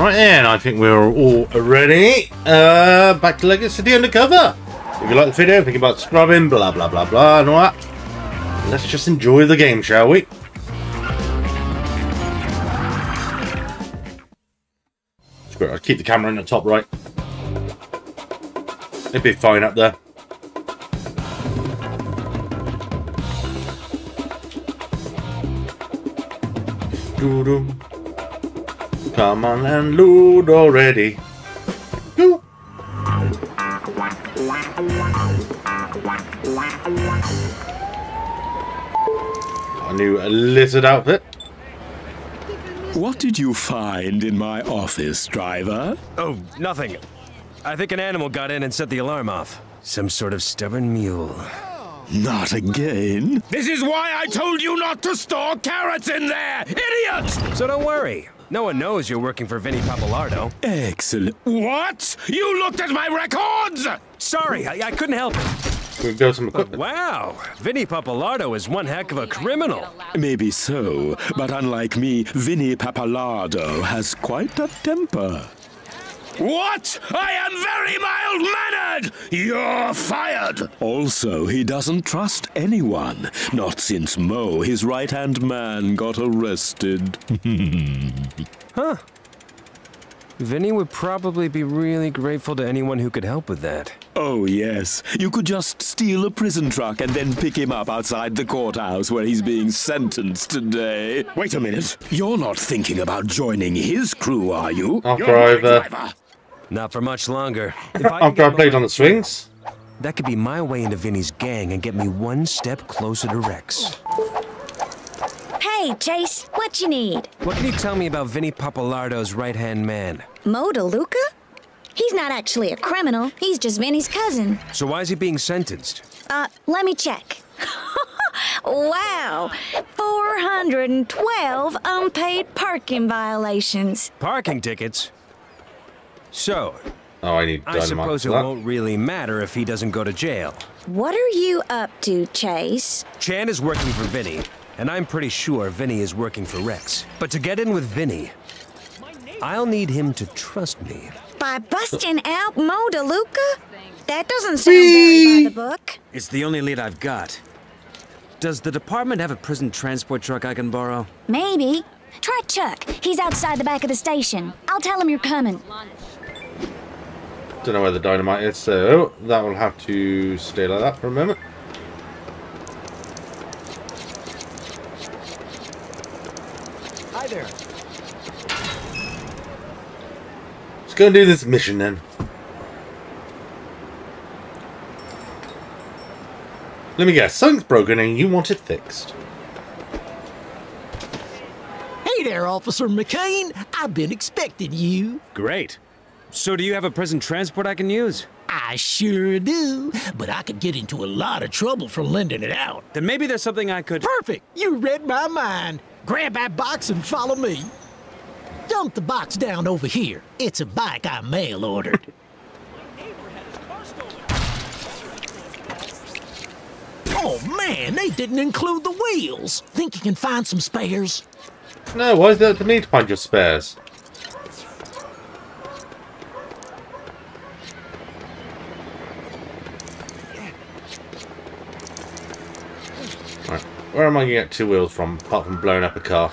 Right then, I think we're all ready. Uh, back to Lego City Undercover. If you like the video, think about subscribing, blah blah blah blah and all that. Let's just enjoy the game, shall we? Screw it, I'll keep the camera in the top right. It'd be fine up there. Doo-doo. Come on and loot already. Doo. A new lizard outfit. What did you find in my office, driver? Oh, nothing. I think an animal got in and set the alarm off. Some sort of stubborn mule. Not again. This is why I told you not to store carrots in there, idiot! So don't worry. No one knows you're working for Vinnie Pappalardo. Excellent. What? You looked at my records! Sorry, I, I couldn't help it. We've got some equipment. Oh, wow, Vinnie Pappalardo is one heck of a criminal. Maybe so, but unlike me, Vinnie Pappalardo has quite a temper. What? I am very mild-mannered! You're fired! Also, he doesn't trust anyone. Not since Mo, his right-hand man, got arrested. Huh. Vinny would probably be really grateful to anyone who could help with that. oh, yes. You could just steal a prison truck and then pick him up outside the courthouse where he's being sentenced today. Wait a minute. You're not thinking about joining his crew, are you? After I've, uh, Not for much longer. If I after I can played on the swings. That could be my way into Vinny's gang and get me one step closer to Rex. Hey, Chase, what you need? What can you tell me about Vinny Pappalardo's right-hand man? Mo DeLuca? He's not actually a criminal. He's just Vinny's cousin. So why is he being sentenced? Uh, let me check. wow, 412 unpaid parking violations. Parking tickets? So, Oh, I need I suppose it won't really matter if he doesn't go to jail. What are you up to, Chase? Chan is working for Vinny, and I'm pretty sure Vinny is working for Rex. But to get in with Vinny, I'll need him to trust me. By busting out Mo DeLuca? That doesn't sound very by the book. It's the only lead I've got. Does the department have a prison transport truck I can borrow? Maybe. Try Chuck. He's outside the back of the station. I'll tell him you're coming. Don't know where the dynamite is, so oh, that will have to stay like that for a moment. Hi there. Let's go and do this mission then. Let me guess, something's broken and you want it fixed. Hey there, Officer McCain. I've been expecting you. Great. So do you have a prison transport I can use? I sure do, but I could get into a lot of trouble for lending it out. Then maybe there's something I could... Perfect. You read my mind. Grab that box and follow me. Dump the box down over here. It's a bike I mail ordered. oh man, they didn't include the wheels. Think you can find some spares? No, why is there to me to find your spares? Right, where am I going to get two wheels from, apart from blowing up a car?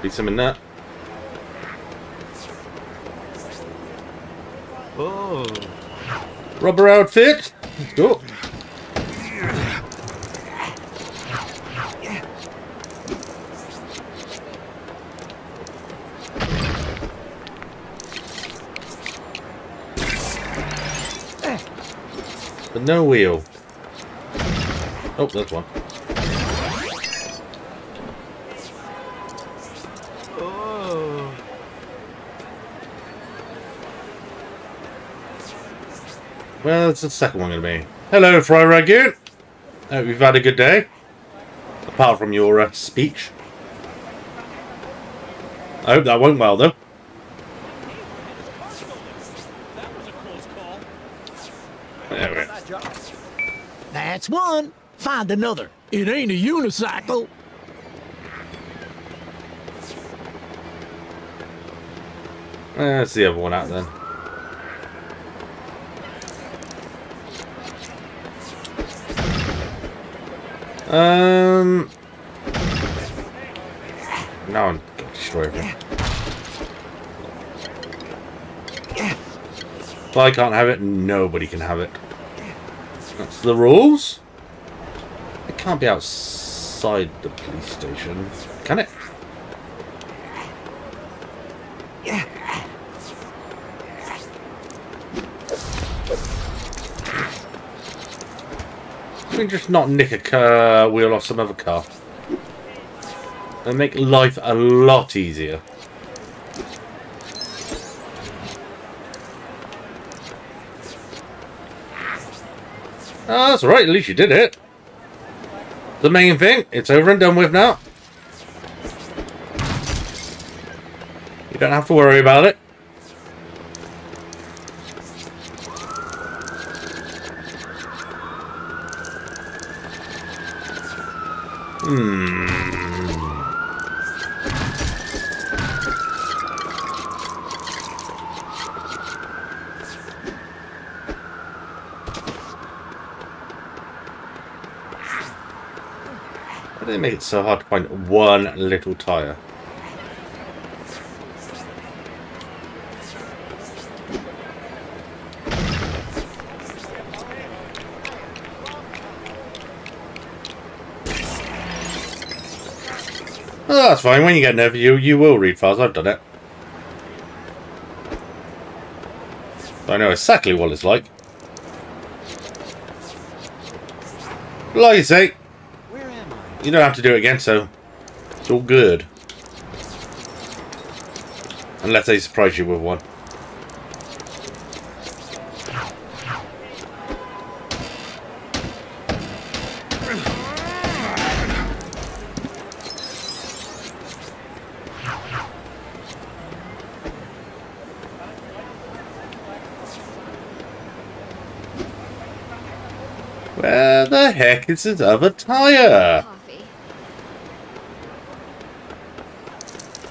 Be some in that. Oh. Rubber outfit. Let's go. But no wheel. Oh, there's one. Well, it's the second one going to be. Hello, Fry Ragoon. Hope you've had a good day. Apart from your uh, speech. I hope that went well, though. That's one. Find another. It ain't a unicycle. Eh, That's the other one out then. Um. Now I'm destroy everything. If I can't have it, nobody can have it. That's the rules. It can't be outside the police station, can it? Can we just not nick a car wheel off some other car? It'll make life a lot easier. Oh, that's alright, at least you did it. The main thing, it's over and done with now. You don't have to worry about it. So hard to find one little tyre? Oh, that's fine. When you get nervous, you, you will read files. I've done it. I know exactly what it's like. Like you don't have to do it again, so it's all good. Unless they surprise you with one. Where the heck is his other tire? Coffee.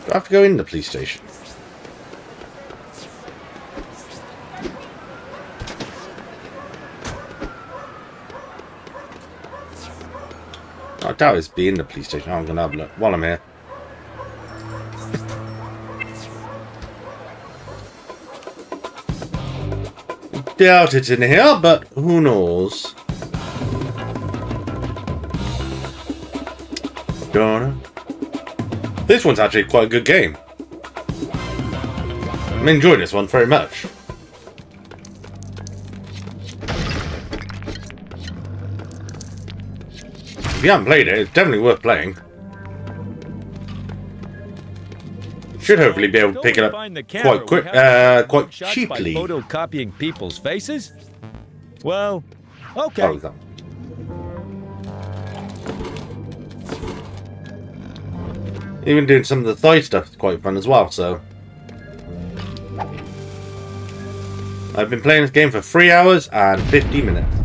Do I have to go in the police station? I doubt it's be in the police station. I'm gonna have a look while I'm here. Doubt it's in here, but who knows? Don't this one's actually quite a good game. I'm enjoying this one very much. If you haven't played it, it's definitely worth playing. Should hopefully be able to pick it up Find the camera. quite quick, uh, quite cheaply. By photocopying people's faces? Well, okay. Even doing some of the thigh stuff is quite fun as well, so. I've been playing this game for 3 hours and 50 minutes.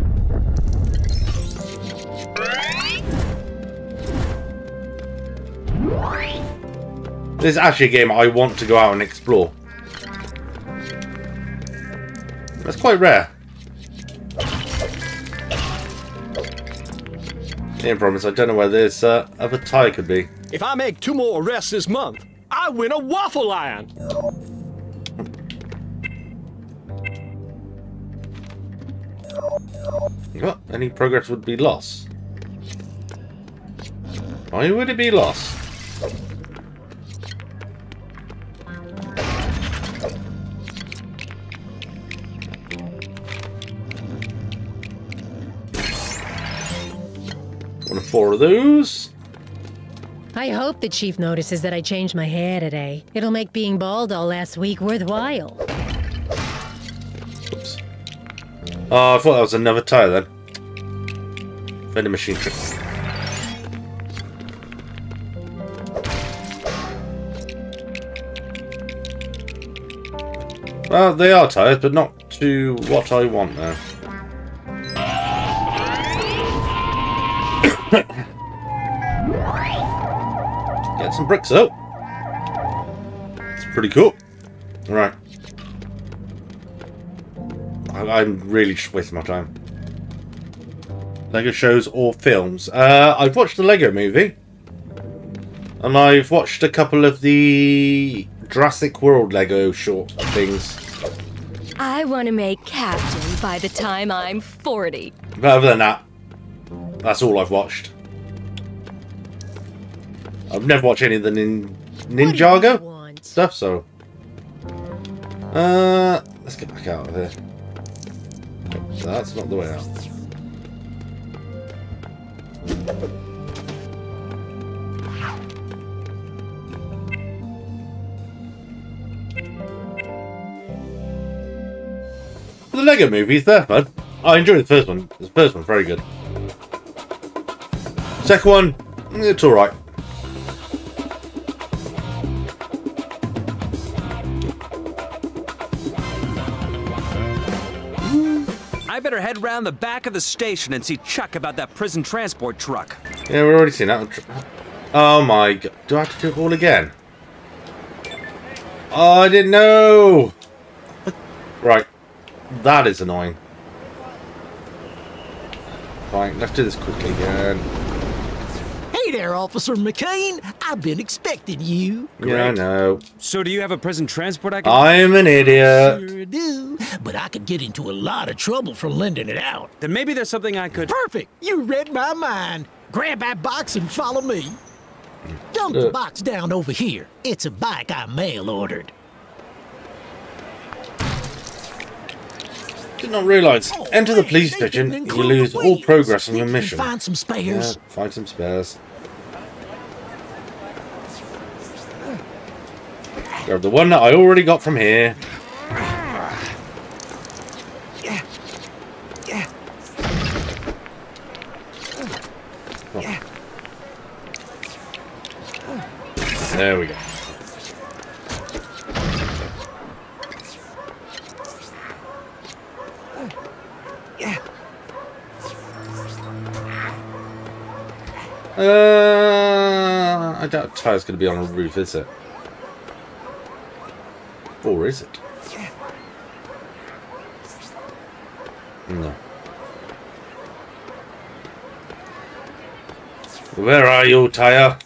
This is actually a game I want to go out and explore. That's quite rare. In promise, I don't know where this uh, other tie could be. If I make two more arrests this month, I win a waffle iron. What? Any progress would be lost. Why would it be lost? One of four of those. I hope the chief notices that I changed my hair today. It'll make being bald all last week worthwhile. Oops. Oh, I thought that was another tire then. Vending machine trick. Well, they are tires, but not to what I want now. Some bricks out. It's pretty cool. Right. I, I'm really just wasting my time. Lego shows or films. Uh, I've watched the Lego movie. And I've watched a couple of the Jurassic World Lego short things. I want to make captain by the time I'm 40. But other than that, that's all I've watched. I've never watched any of the nin Ninjago stuff, so... Uh, let's get back out of here. So that's not the way out. The Lego movies, they're fun. I enjoyed the first one. The first one's very good. Second one, it's alright. I better head round the back of the station and see Chuck about that prison transport truck. Yeah, we've already seen that. Oh my god. Do I have to do it all again? Oh, I didn't know! Right. That is annoying. Fine, let's do this quickly again. Hey there, Officer McCain. I've been expecting you. Yeah, I know. So do you have a prison transport I can... I'm an idiot. Sure do. But I could get into a lot of trouble for lending it out. Then maybe there's something I could... Perfect. You read my mind. Grab that box and follow me. Dump the box down over here. It's a bike I mail ordered. Did not realise. Oh, Enter the police they station, didn't you lose all progress on your mission. Find some Yeah, spares. find some spares. Grab the one that I already got from here. There we go. Uh, I doubt tire's going to be on a roof, is it? Or is it? No. Where are you, tire?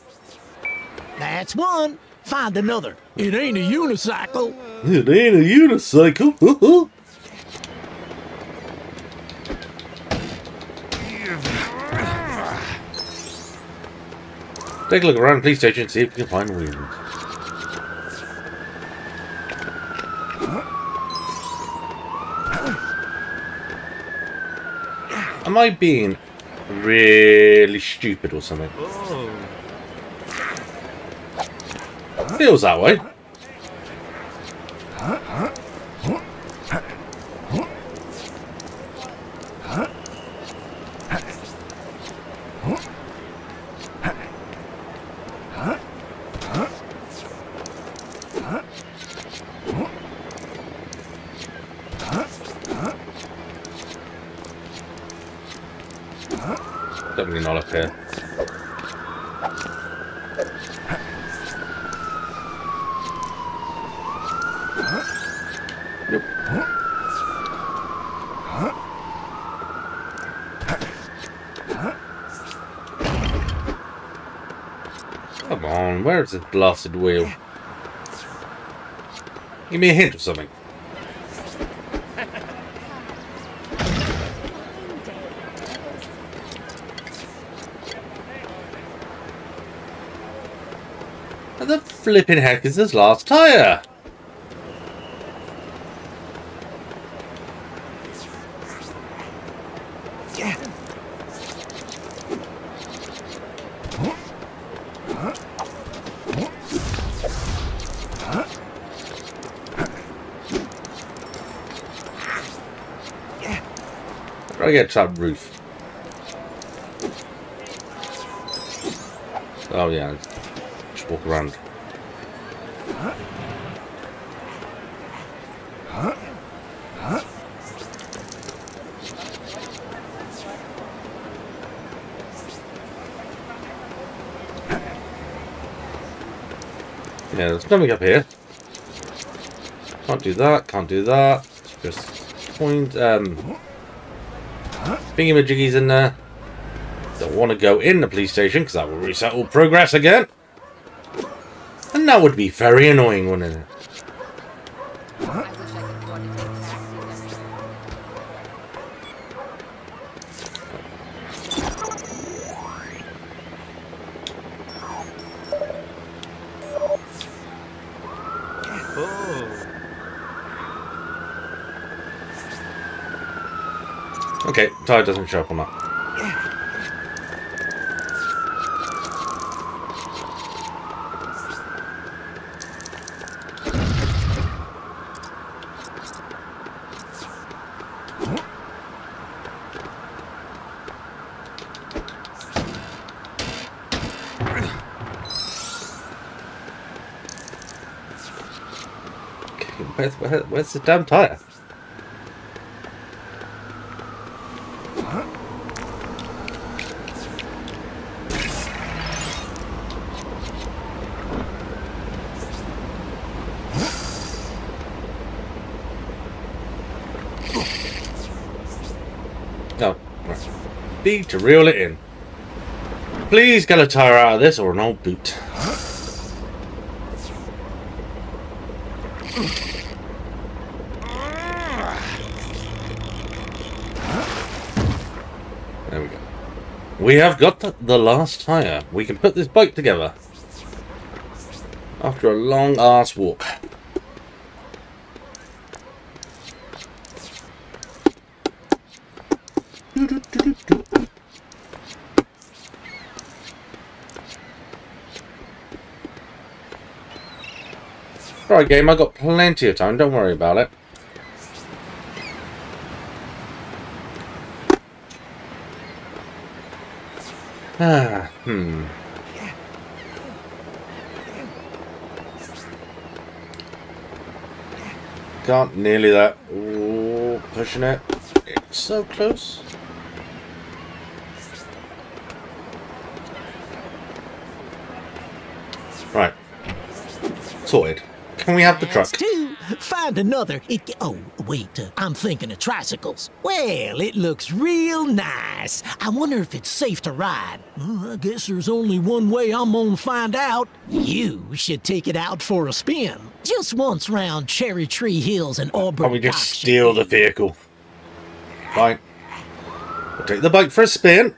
That's one. Find another. It ain't a unicycle. It ain't a unicycle. Take a look around the police station, see if you can find wheels. Am I being really stupid or something? Oh. Feels that way. Definitely not up here. Nope. Come on, where's this blasted wheel? Give me a hint of something. What the flipping heck is this last tyre? to get to that roof. Oh yeah, just walk around. Huh? Huh? Yeah, there's nothing up here. Can't do that, can't do that. Just point, um... Thingy-majiggies in there. Don't want to go in the police station, because that will reset all progress again. And that would be very annoying, wouldn't it? Tire doesn't show up on that. Where's, where, where's the damn tire? No. Right. B to reel it in. Please get a tire out of this or an old boot. There we go. We have got the, the last tire. We can put this bike together. After a long ass walk. Alright game, I got plenty of time, don't worry about it. Ah, hmm. Got nearly that. Ooh, pushing it. It's so close. Right. Sorted. Can we have the truck? Two. Find another. It. Oh, wait. Uh, I'm thinking of tricycles. Well, it looks real nice. I wonder if it's safe to ride. Well, I guess there's only one way I'm gonna find out. You should take it out for a spin. Just once round Cherry Tree Hills and Auburn. Can we just steal the vehicle? Fine. We'll take the bike for a spin.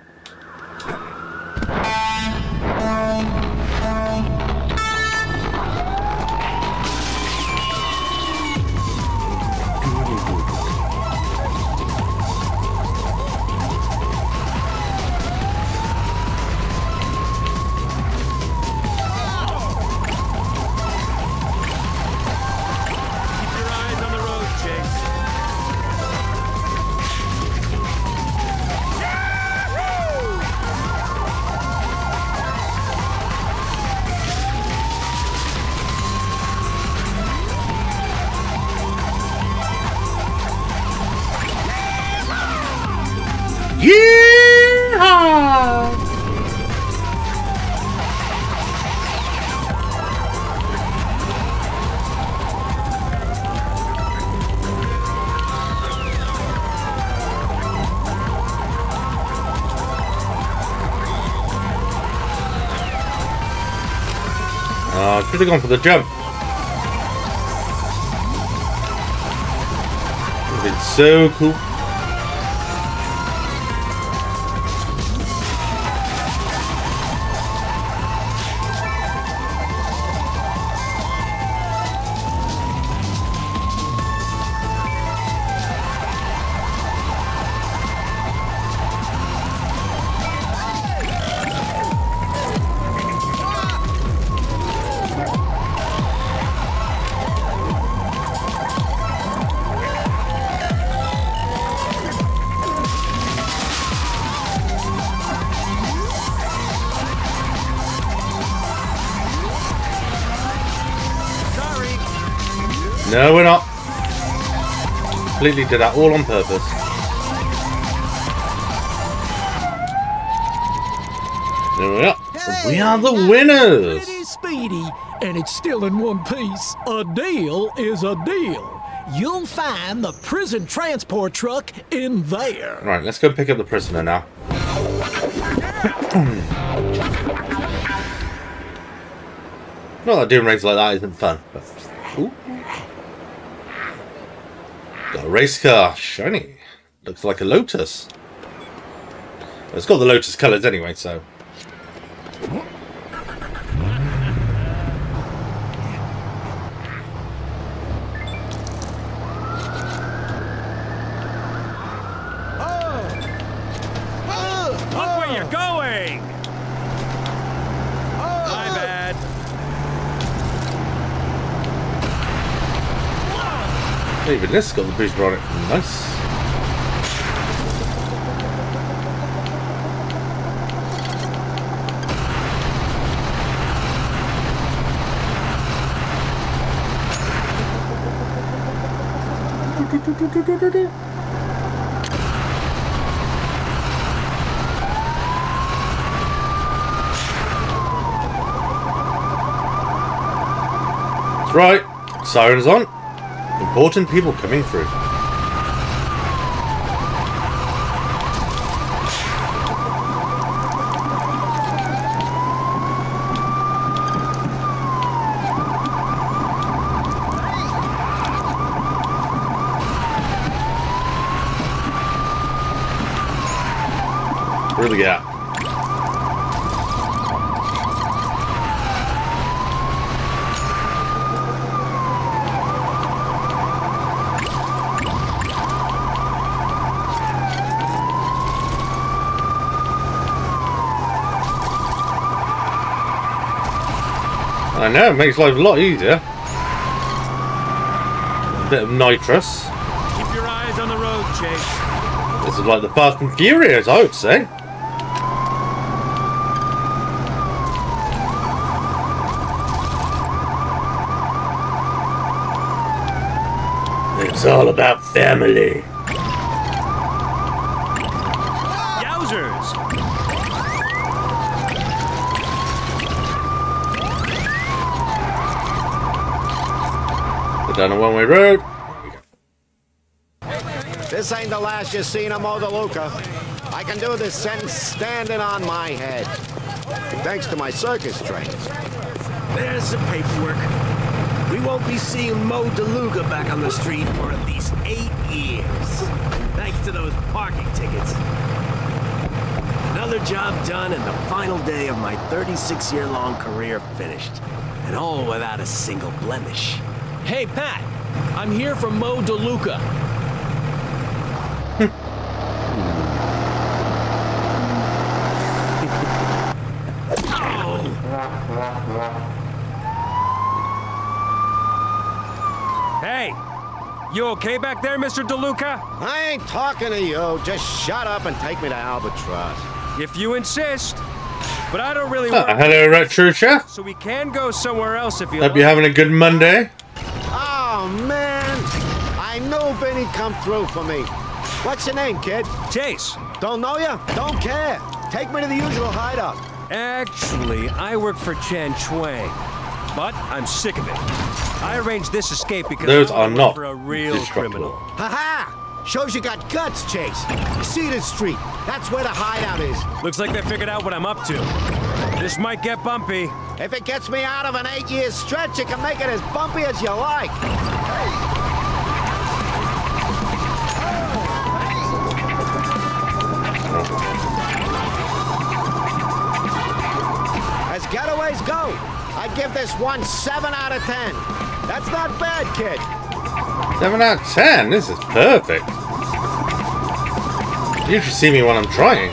Should have gone for the jump. Would have been so cool. Completely did that all on purpose. There we are. We are the winners. Pretty speedy. and it's still in one piece. A deal is a deal. You'll find the prison transport truck in there. Right, let's go pick up the prisoner now. Not that doing raids like that isn't fun, but... Ooh. Got a race car, shiny. Looks like a Lotus. It's got the Lotus colours anyway, so... Look where you're going! My bad. Even this got the boost on it. Nice. Right. Sirens on. Important people coming through. Really get. I know, it makes life a lot easier. Bit of nitrous. Keep your eyes on the road, Chase. This is like the Fast and Furious, I would say. It's all about family. We're down a one-way road. This ain't the last you've seen of Mo DeLuca. I can do this sentence standing on my head. Thanks to my circus trains. There's the paperwork. We won't be seeing Mo DeLuca back on the street for at least eight years. Thanks to those parking tickets. Another job done and the final day of my 36-year-long career finished. And all without a single blemish. Hey, Pat. I'm here from Mo DeLuca. Hey! You okay back there, Mr. DeLuca? I ain't talking to you. Just shut up and take me to Albatross. If you insist. But I don't really Uh, want hello, Retro Chef. so we can go somewhere else if you Hope like. you're having a good Monday. I knew Vinny come through for me. What's your name, kid? Chase. Don't know you? Don't care. Take me to the usual hideout. Actually, I work for Chan Chuang. But I'm sick of it. I arranged this escape because Those I are not for a real criminal. Ha-ha! Shows you got guts, Chase. Cedar Street. That's where the hideout is. Looks like they figured out what I'm up to. This might get bumpy. If it gets me out of an eight-year stretch, you can make it as bumpy as you like. Go, I give this one 7 out of 10. That's not bad, kid. 7 out of 10. This is perfect. You should see me when I'm trying.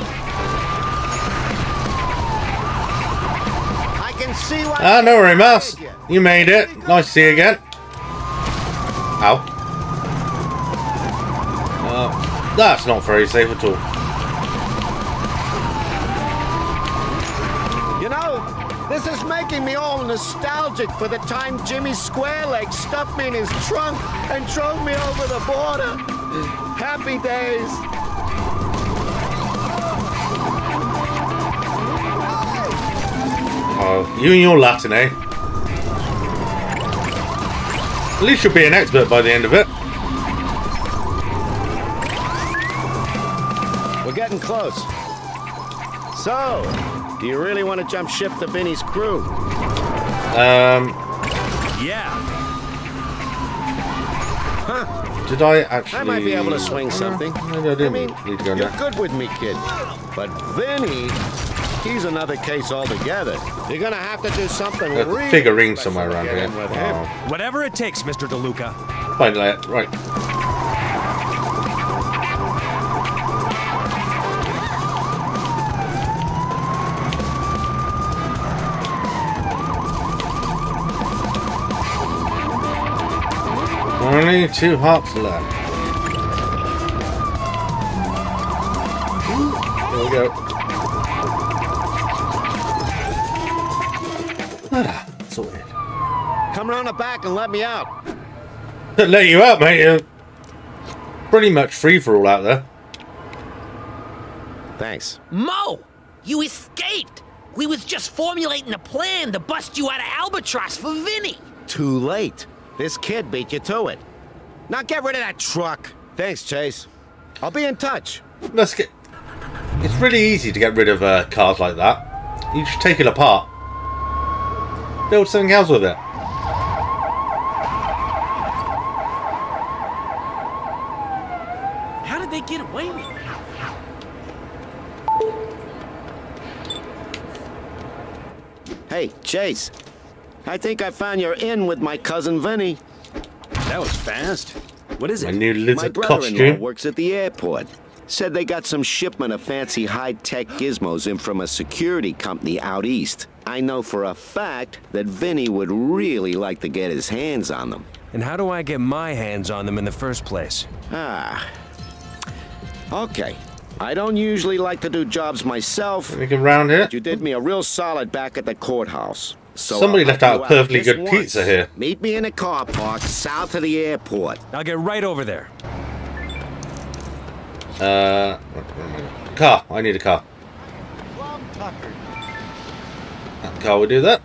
I can see what... Ah, no worry, Mouse. You made it. Nice to see you again. Ow. Uh, that's not very safe at all. Nostalgic for the time Jimmy Squarelegs stuffed me in his trunk and drove me over the border. Happy days. Oh, you and your Latin, eh? At least you'll be an expert by the end of it. We're getting close. So, do you really want to jump ship to Vinny's crew? Um, Yeah. did I actually... I might be able to swing Uh, something. Maybe I didn't I mean, need to go you're there. good with me, kid. But Vinny, he's another case altogether. You're gonna have to do something There's a really figurine special somewhere around here. in with him. Wow. Whatever it takes, Mr. DeLuca. Fine, like, right. Only two hops left. There we go. Ah, sorted. Come around the back and let me out. Let you out, mate. You're pretty much free for all out there. Thanks. Mo, you escaped. We was just formulating a plan to bust you out of Albatross for Vinny. Too late. This kid beat you to it. Now get rid of that truck. Thanks, Chase. I'll be in touch. Let's get. It's really easy to get rid of uh, cars like that. You just take it apart, build something else with it. How did they get away with it? Hey, Chase. I think I found your inn with my cousin Vinny. That was fast. What is My it? new My lizard brother-in-law costume. works at the airport. Said they got some shipment of fancy high-tech gizmos in from a security company out east. I know for a fact that Vinny would really like to get his hands on them. And how do I get my hands on them in the first place? Ah. Okay. I don't usually like to do jobs myself. We can round here. but You did me a real solid back at the courthouse. So Somebody left out a perfectly just good once. pizza here. Meet me in a car park south of the airport. I'll get right over there. Uh, car. I need a car. That car will do that.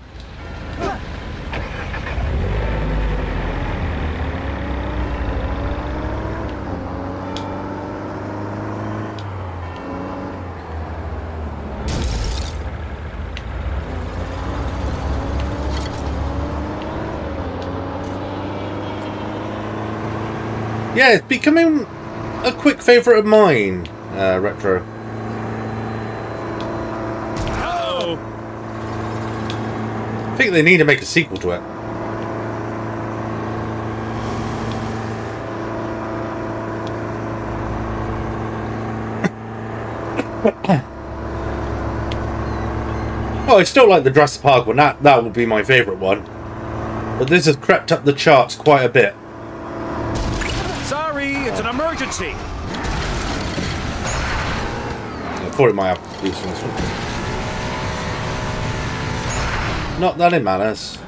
Yeah, it's becoming a quick favourite of mine, uh, Retro. Oh. I think they need to make a sequel to it. oh, I still like the Jurassic Park one. That that would be my favourite one. But this has crept up the charts quite a bit. Sorry, it's an emergency. I thought it might have to do some sort Not that it matters.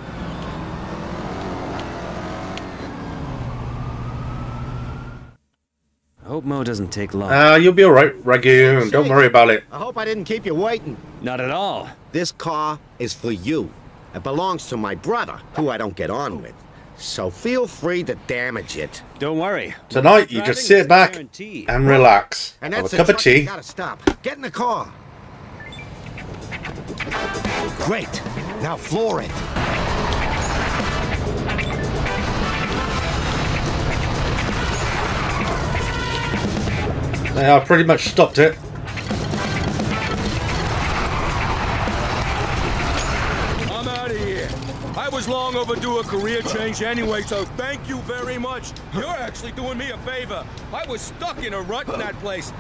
I hope Mo doesn't take long. Uh, you'll be alright, Ragoon. Don't worry about it. I hope I didn't keep you waiting. Not at all. This car is for you. It belongs to my brother, who I don't get on with. So feel free to damage it. Don't worry. Tonight, you just sit back and relax. And Have a cup of tea. gotta stop. Get in the car. Great. Now floor it. Yeah, I pretty much stopped it. Was long overdue a career change anyway, so thank you very much. You're actually doing me a favor. I was stuck in a rut in that place.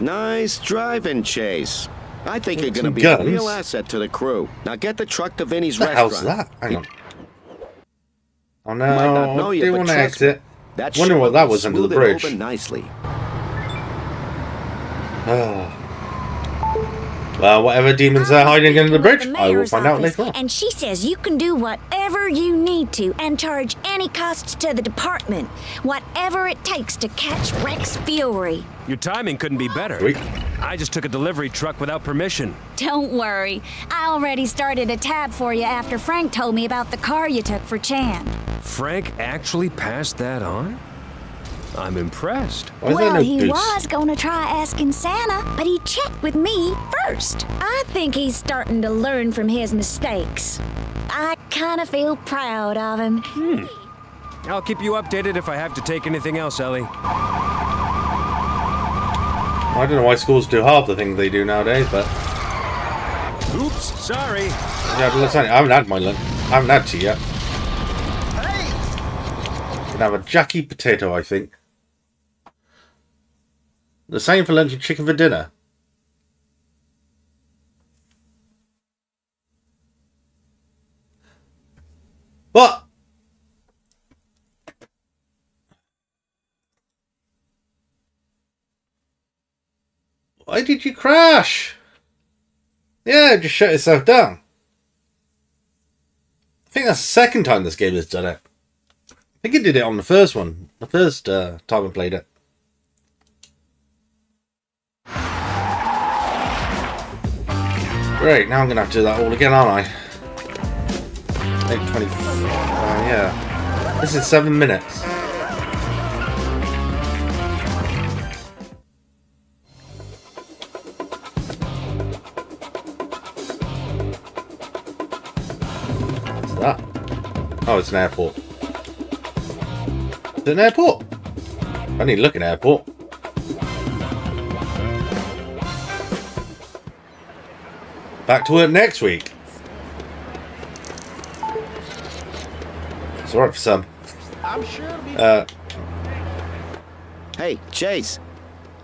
Nice driving, Chase. I think you're gonna be guns. a real asset to the crew. Now get the truck to Vinnie's What the hell's restaurant. that? Hang on. Oh Might not know no, you, do but want to trust me, exit. That Wonder what that was under the smooth it bridge. nicely. Ah. Well, whatever demons are hiding under the bridge, The I will find out later on. And she says you can do whatever you need to and charge any costs to the department. Whatever it takes to catch Rex Fury. Your timing couldn't be better. Sweet. I just took a delivery truck without permission. Don't worry. I already started a tab for you after Frank told me about the car you took for Chan. Frank actually passed that on? I'm impressed. well, he was gonna try asking Santa, but he checked with me first. I think he's starting to learn from his mistakes. I kinda feel proud of him. Hmm. I'll keep you updated if I have to take anything else, Ellie. I don't know why schools do half the things they do nowadays, but... Oops, sorry. Yeah, but listen, I haven't had my lunch. I haven't had tea yet. Hey. Can have a Jackie potato, I think. The same for lunch and chicken for dinner. What? Why did you crash? Yeah, just shut yourself down. I think that's the second time this game has done it. I think it did it on the first one, the first uh, time I played it. Great, now I'm going to have to do that all again, aren't I? 8.20. Uh, yeah. This is seven minutes. What's that? Oh, it's an airport. It's an airport? I need to look at an airport. Back to work next week. It's alright for some. I'm sure it'll. Uh, Hey, Chase.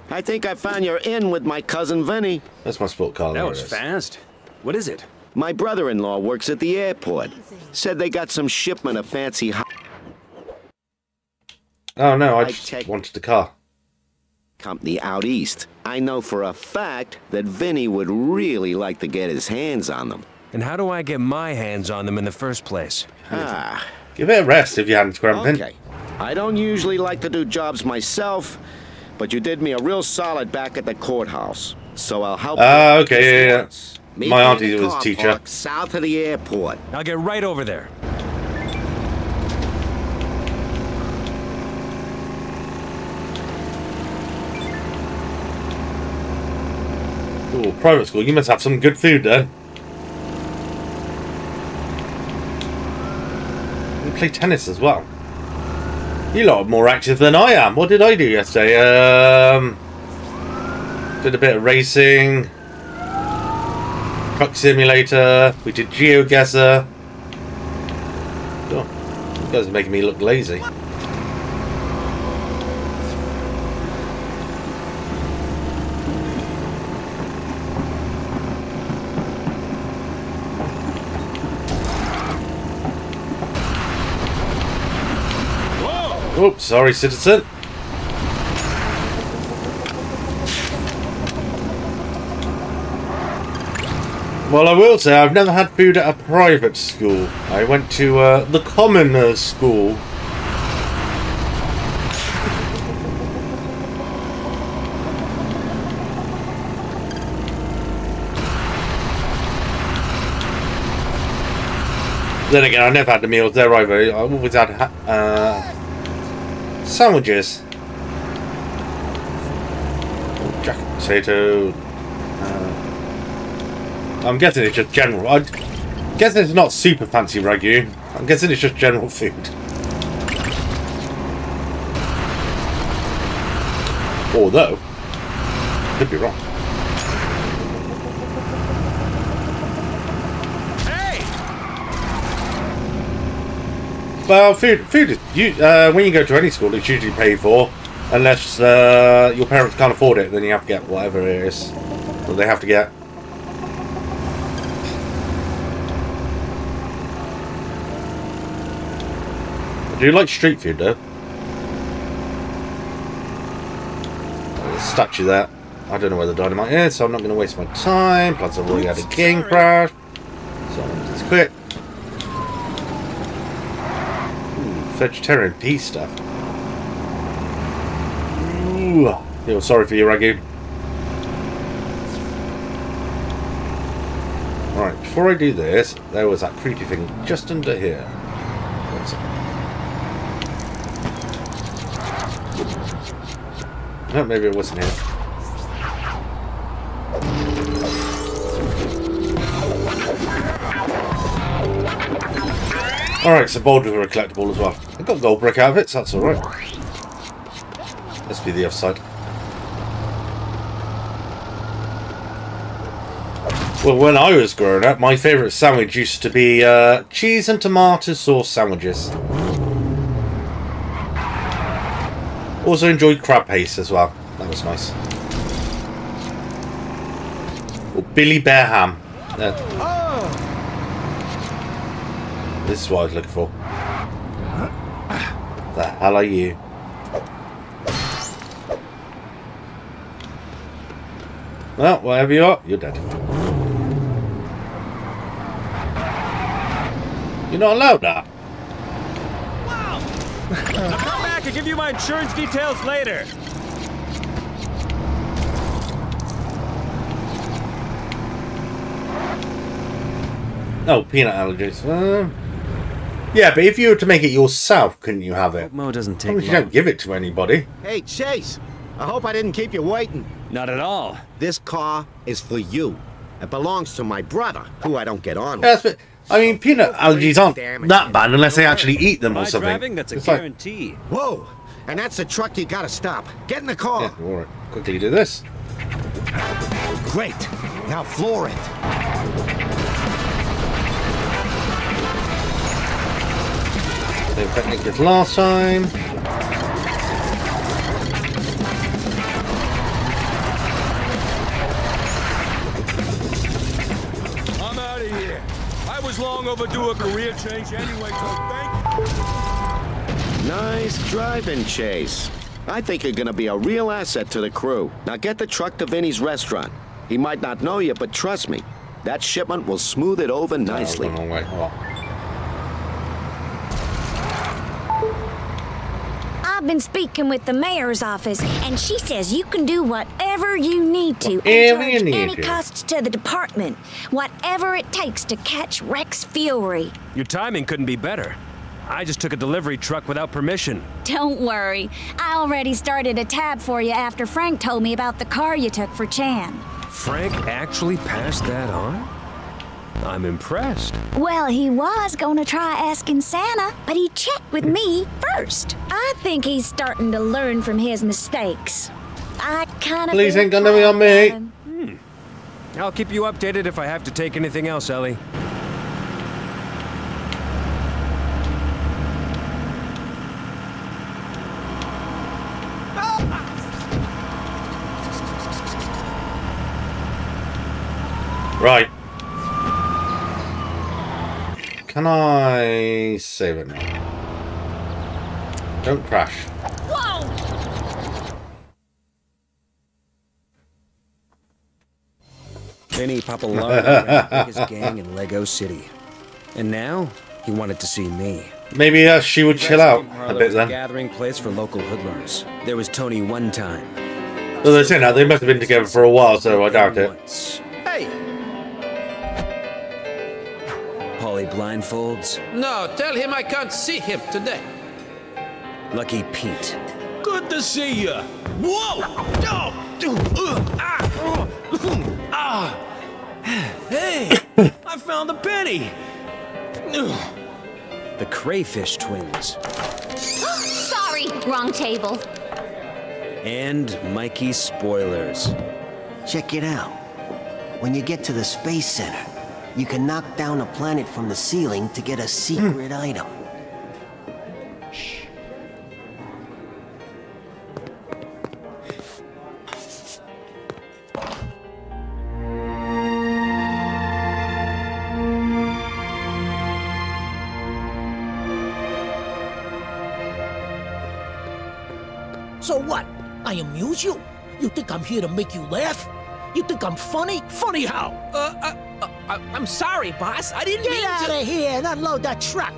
I think I found your inn with my cousin Vinnie. That's my sport car. That was fast. What is it? My brother-in-law works at the airport. Said they got some shipment of fancy Oh no, I just wanted the car. Company out east. I know for a fact that Vinnie would really like to get his hands on them. And how do I get my hands on them in the first place? Ah. Give it a rest if you hadn't scrumping. Okay. I don't usually like to do jobs myself, but you did me a real solid back at the courthouse. So I'll help Ah, you okay, just yeah, yeah. My auntie was car teacher. park South of the airport. I'll get right over there. Cool, private school. You must have some good food then. You play tennis as well. You lot are more active than I am. What did I do yesterday? Um, did a bit of racing. Truck simulator. We did GeoGuessr. Oh, you guys are making me look lazy. Sorry, citizen. Well, I will say I've never had food at a private school. I went to uh, the commoner school. Then again, I never had the meals there either. I always had uh, sandwiches. Jack potato. Uh, I'm guessing it's just general. I guess it's not super fancy ragu. I'm guessing it's just general food. Although, could be wrong. Well, food, food is you. Uh, when you go to any school, it's usually paid for, unless uh, your parents can't afford it. Then you have to get whatever it is that they have to get. I do like street food though. There's a statue there. I don't know where the dynamite is, so I'm not going to waste my time. Plus, I've already had a game crash, so it's quick. vegetarian pea stuff. Ooh, feel sorry for your Ragu. Right, before I do this, there was that creepy thing just under here. No, maybe it wasn't here. Alright, so bold with a collectible as well. I got gold brick out of it, so that's alright. Let's be the other side. Well, when I was growing up, my favourite sandwich used to be uh, cheese and tomato sauce sandwiches. Also enjoyed crab paste as well. That was nice. Or Billy Bear ham. Uh, this is what I was looking for. The hell are you? Well, whatever you are, you're dead. You're not allowed that. Wow! I'll come back and give you my insurance details later. Oh, peanut allergies. Uh, yeah, but if you were to make it yourself, couldn't you have it? Mo doesn't As take long as you don't give it to anybody. Hey, Chase. I hope I didn't keep you waiting. Not at all. This car is for you. It belongs to my brother, who I don't get on with. that's, but, I mean, peanut allergies aren't that bad unless they actually eat them or My something. driving, that's a It's like- guarantee. Whoa! And that's the truck you gotta stop. Get in the car. yeah, all right. Quickly do this. Great. Now floor it. Same technique as last time. I'm out of here. I was long overdue a career change anyway, so thank Nice driving, Chase. I think you're gonna be a real asset to the crew. Now get the truck to Vinnie's restaurant. He might not know you, but trust me, that shipment will smooth it over nicely. Oh, wrong way. Hold on. I've been speaking with the mayor's office, and she says you can do whatever you need to Whatever and you charge need any to. costs to the department. Whatever it takes to catch Rex Fury. Your timing couldn't be better. I just took a delivery truck without permission. Don't worry. I already started a tab for you after Frank told me about the car you took for Chan. Frank actually passed that on? I'm impressed. Well, he was gonna try asking Santa, but he checked with me first. I think he's starting to learn from his mistakes. I kind of. Please ain't gonna be on me. Hmm. I'll keep you updated if I have to take anything else, Ellie. Right. Can I save it now? Don't crash. Vinny Pappalardo ran biggest gang in Lego City. And now, he wanted to see me. Maybe uh, she would chill out a bit a then. gathering place for local hoodlums. There was Tony one time. Well, they're saying that they must have been together for a while, so I doubt it. Hey, Polly blindfolds. no, tell him I can't see him today. Lucky Pete. Good to see you. Whoa! Oh, uh, ah, uh, ah. Hey, I found a penny. The Crayfish Twins. Sorry, wrong table. And Mikey Spoilers. Check it out. When you get to the Space Center, you can knock down a planet from the ceiling to get a secret item. So what? I amuse you? You think I'm here to make you laugh? You think I'm funny? Funny how? Uh, uh, uh, I- I'm sorry, boss. I didn't Get mean out of here and unload that truck.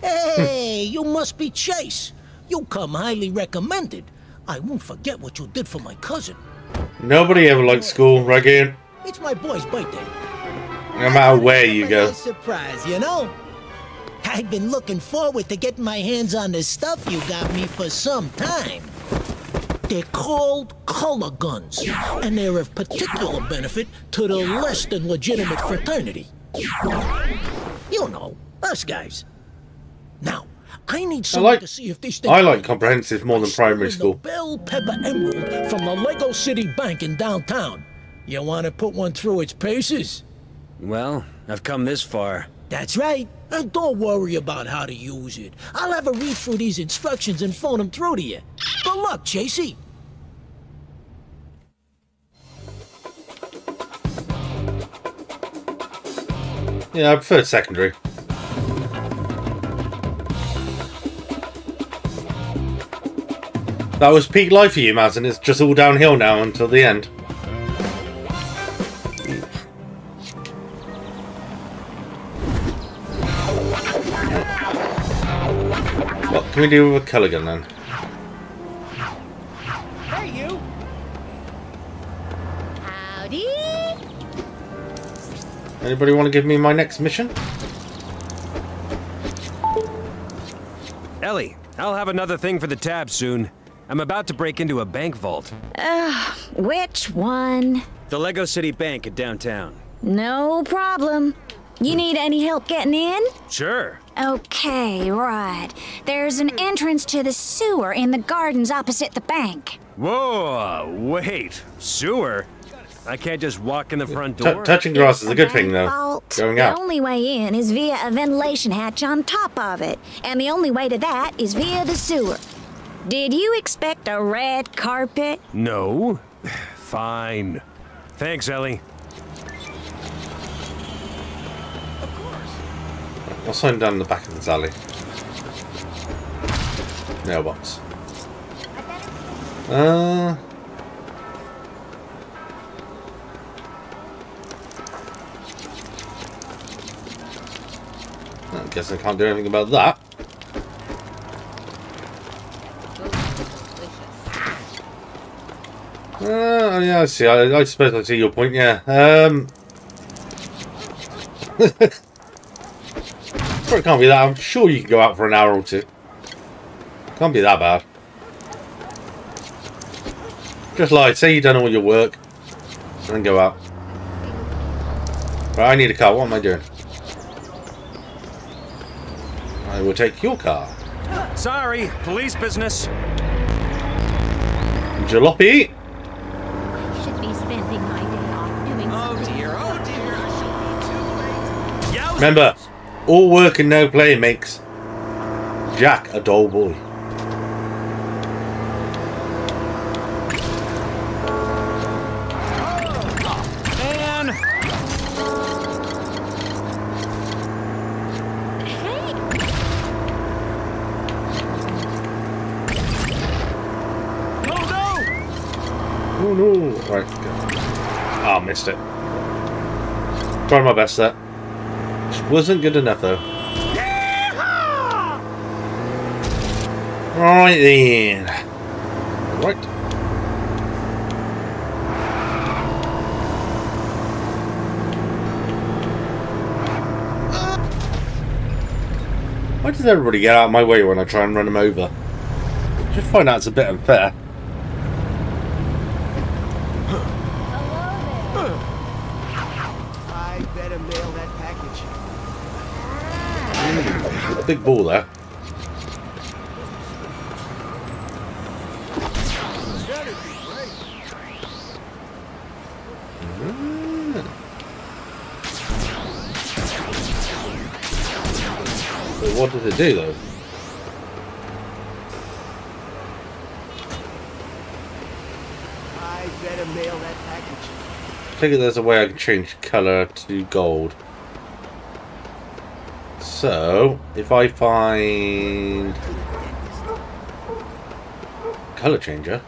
Hey, you must be Chase. You come highly recommended. I won't forget what you did for my cousin. Nobody ever liked school, Reggie. It's my boy's birthday. No matter where you go. nice surprise, you know? I've been looking forward to getting my hands on the stuff you got me for some time. They're called color guns, and they're of particular benefit to the less than legitimate fraternity. You know, us guys. Now, I need I someone like to see if this thing I like comprehensive more than primary school. Bell Pepper Emerald from the Lego City Bank in downtown. You want to put one through its paces? Well, I've come this far. That's right. And don't worry about how to use it. I'll have a read through these instructions and phone them through to you. Good luck, Chasey. Yeah, I prefer secondary. That was peak life for you, Maz, and it's just all downhill now until the end. Can we do with a colour gun then? Hey, you! Howdy. Anybody want to give me my next mission? Ellie, I'll have another thing for the tab soon. I'm about to break into a bank vault. Ugh, which one? The Lego City Bank at downtown. No problem. You need any help getting in? Sure. Okay, right. There's an entrance to the sewer in the gardens opposite the bank. Whoa, wait. Sewer? I can't just walk in the front T- door? touching grass is a good thing, though. Vault. Going the only way in is via a ventilation hatch on top of it, and the only way to that is via the sewer. Did you expect a red carpet? No. Fine. Thanks, Ellie. I'll sign down the back of this alley. Mailbox. Uh. I guess I can't do anything about that. Uh, yeah, I see. I, I suppose I see your point. Yeah. Um. Sure, it can't be that. I'm sure you can go out for an hour or two. Can't be that bad. Just like, say you've done all your work, and then go out. Right, I need a car. What am I doing? I will take your car. Sorry, police business. Jalopy. Should be spending my day off doing Oh dear, oh dear, I shall be too late. Remember, all work and no play makes Jack a dull boy. Man! No, no! Oh no! Right, go. Oh, missed it. Tried my best there. Wasn't good enough though. Right then. Right. Why does everybody get out of my way when I try and run them over? Just find out it's a bit unfair. I better mail that package. Big ball there. Mm. What does it do though? I better mail that package. I think there's a way I can change colour to gold. So, if I find colour changer,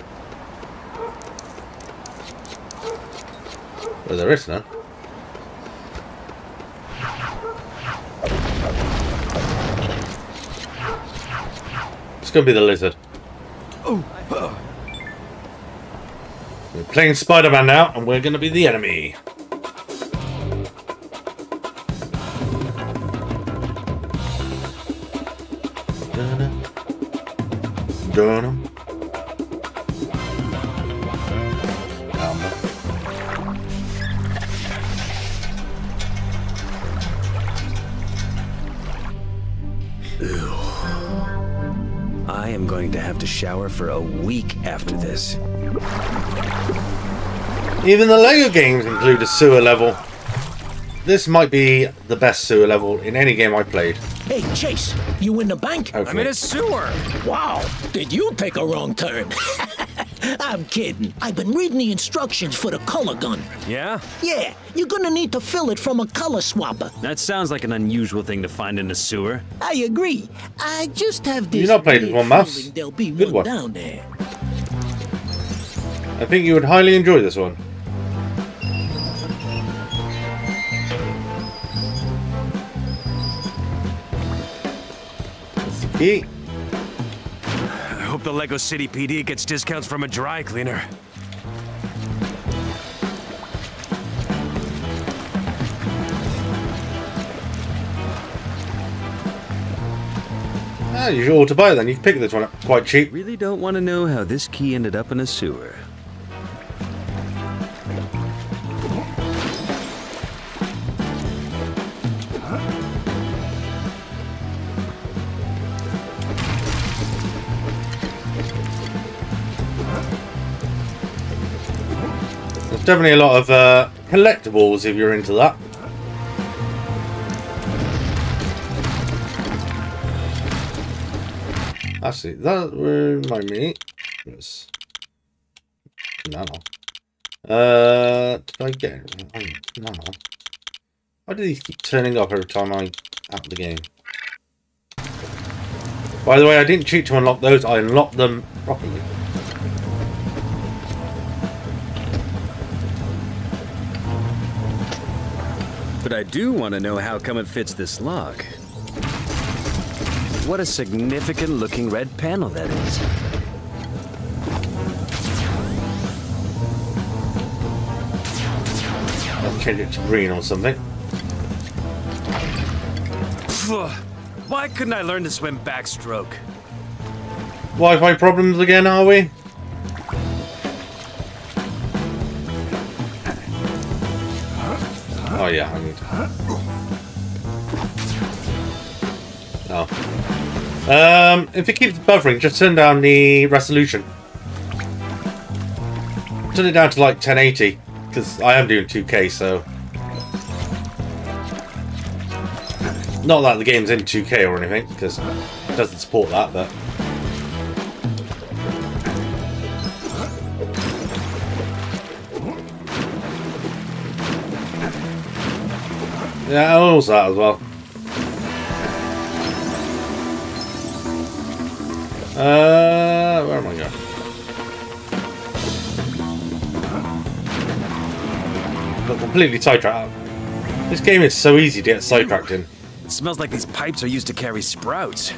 well, there is none. It's gonna be the lizard. Oh, we're playing Spider-Man now, and we're going to be the enemy. I am going to have to shower for a week after this. Even the LEGO games include a sewer level. This might be the best sewer level in any game I played. Hey, Chase, you in the bank? I'm in a sewer. Wow, did you take a wrong turn? I'm kidding. I've been reading the instructions for the color gun. Yeah? Yeah, you're gonna need to fill it from a color swapper. That sounds like an unusual thing to find in a sewer. I agree. I just have this You've not played with one mouse. There'll be Good one one. down there. I think you would highly enjoy this one. That's. I hope the Lego City PD gets discounts from a dry cleaner. Ah, you ought to buy then. You can pick this one up quite cheap. Really don't want to know how this key ended up in a sewer. Definitely a lot of uh, collectibles if you're into that. Actually, that remind me. Yes. No. Uh, did I get it? Oh, No. Why do these keep turning up every time I out the game? By the way, I didn't cheat to unlock those. I unlocked them properly. But I do want to know how come it fits this lock. What a significant looking red panel that is. I'll change it to green or something. Why couldn't I learn to swim backstroke? Wi-Fi problems again, are we? Oh yeah, I need. Oh. Um, if it keeps buffering, just turn down the resolution. Turn it down to like 1080, because I am doing 2K, so. Not that the game's in 2K or anything, because it doesn't support that, but. Yeah, I also that as well. Uh, where am I going? Got completely sidetracked. This game is so easy to get sidetracked in. It smells like these pipes are used to carry sprouts.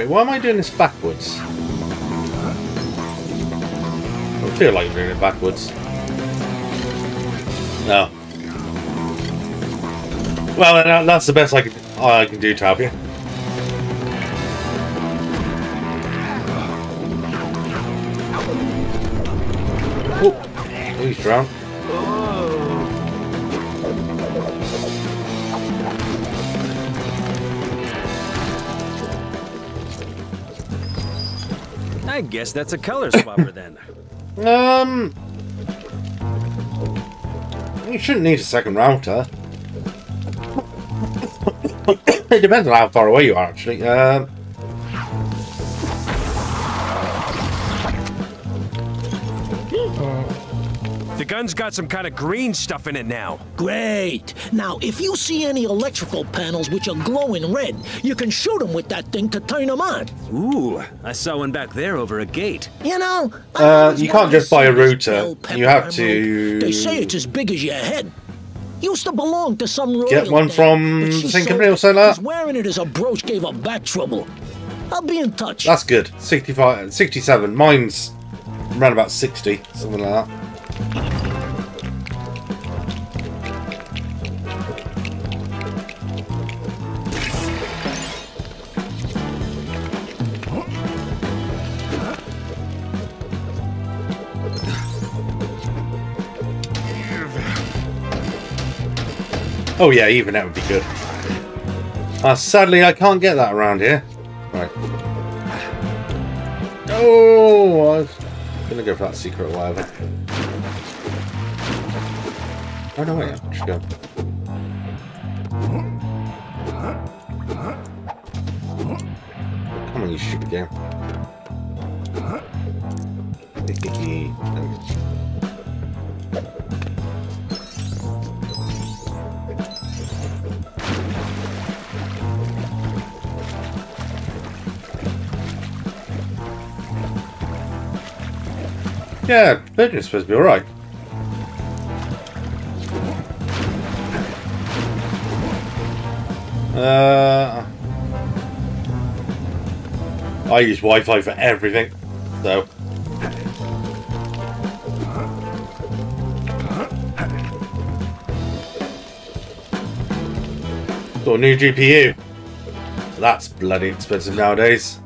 Wait, why am I doing this backwards? I feel like doing it backwards. No. Well, that's the best I can I can do to help you. Oh, he's drowned. I guess that's a color swapper then. Um, you shouldn't need a second router. it depends on how far away you are, actually. The gun's got some kind of green stuff in it now. Great. Now, if you see any electrical panels which are glowing red, you can shoot them with that thing to turn them on. Ooh, I saw one back there over a gate. You know, Uh, you can't just buy a router. You have to they say it's as big as your head. Used to belong to some royal get one from but the she same company or something like that. Wearing it as a brooch gave her back trouble. I'll be in touch. That's good. 65, 67. Mine's around about 60, something like that. Oh yeah, even that would be good. Uh, sadly, I can't get that around here. Right. Oh, I was gonna go for that secret or whatever. Oh no, wait, I go. Come on, you stupid game. Yeah, Virgin's supposed to be alright. Uh, I use Wi-Fi for everything, so. Got a new GPU. That's bloody expensive nowadays.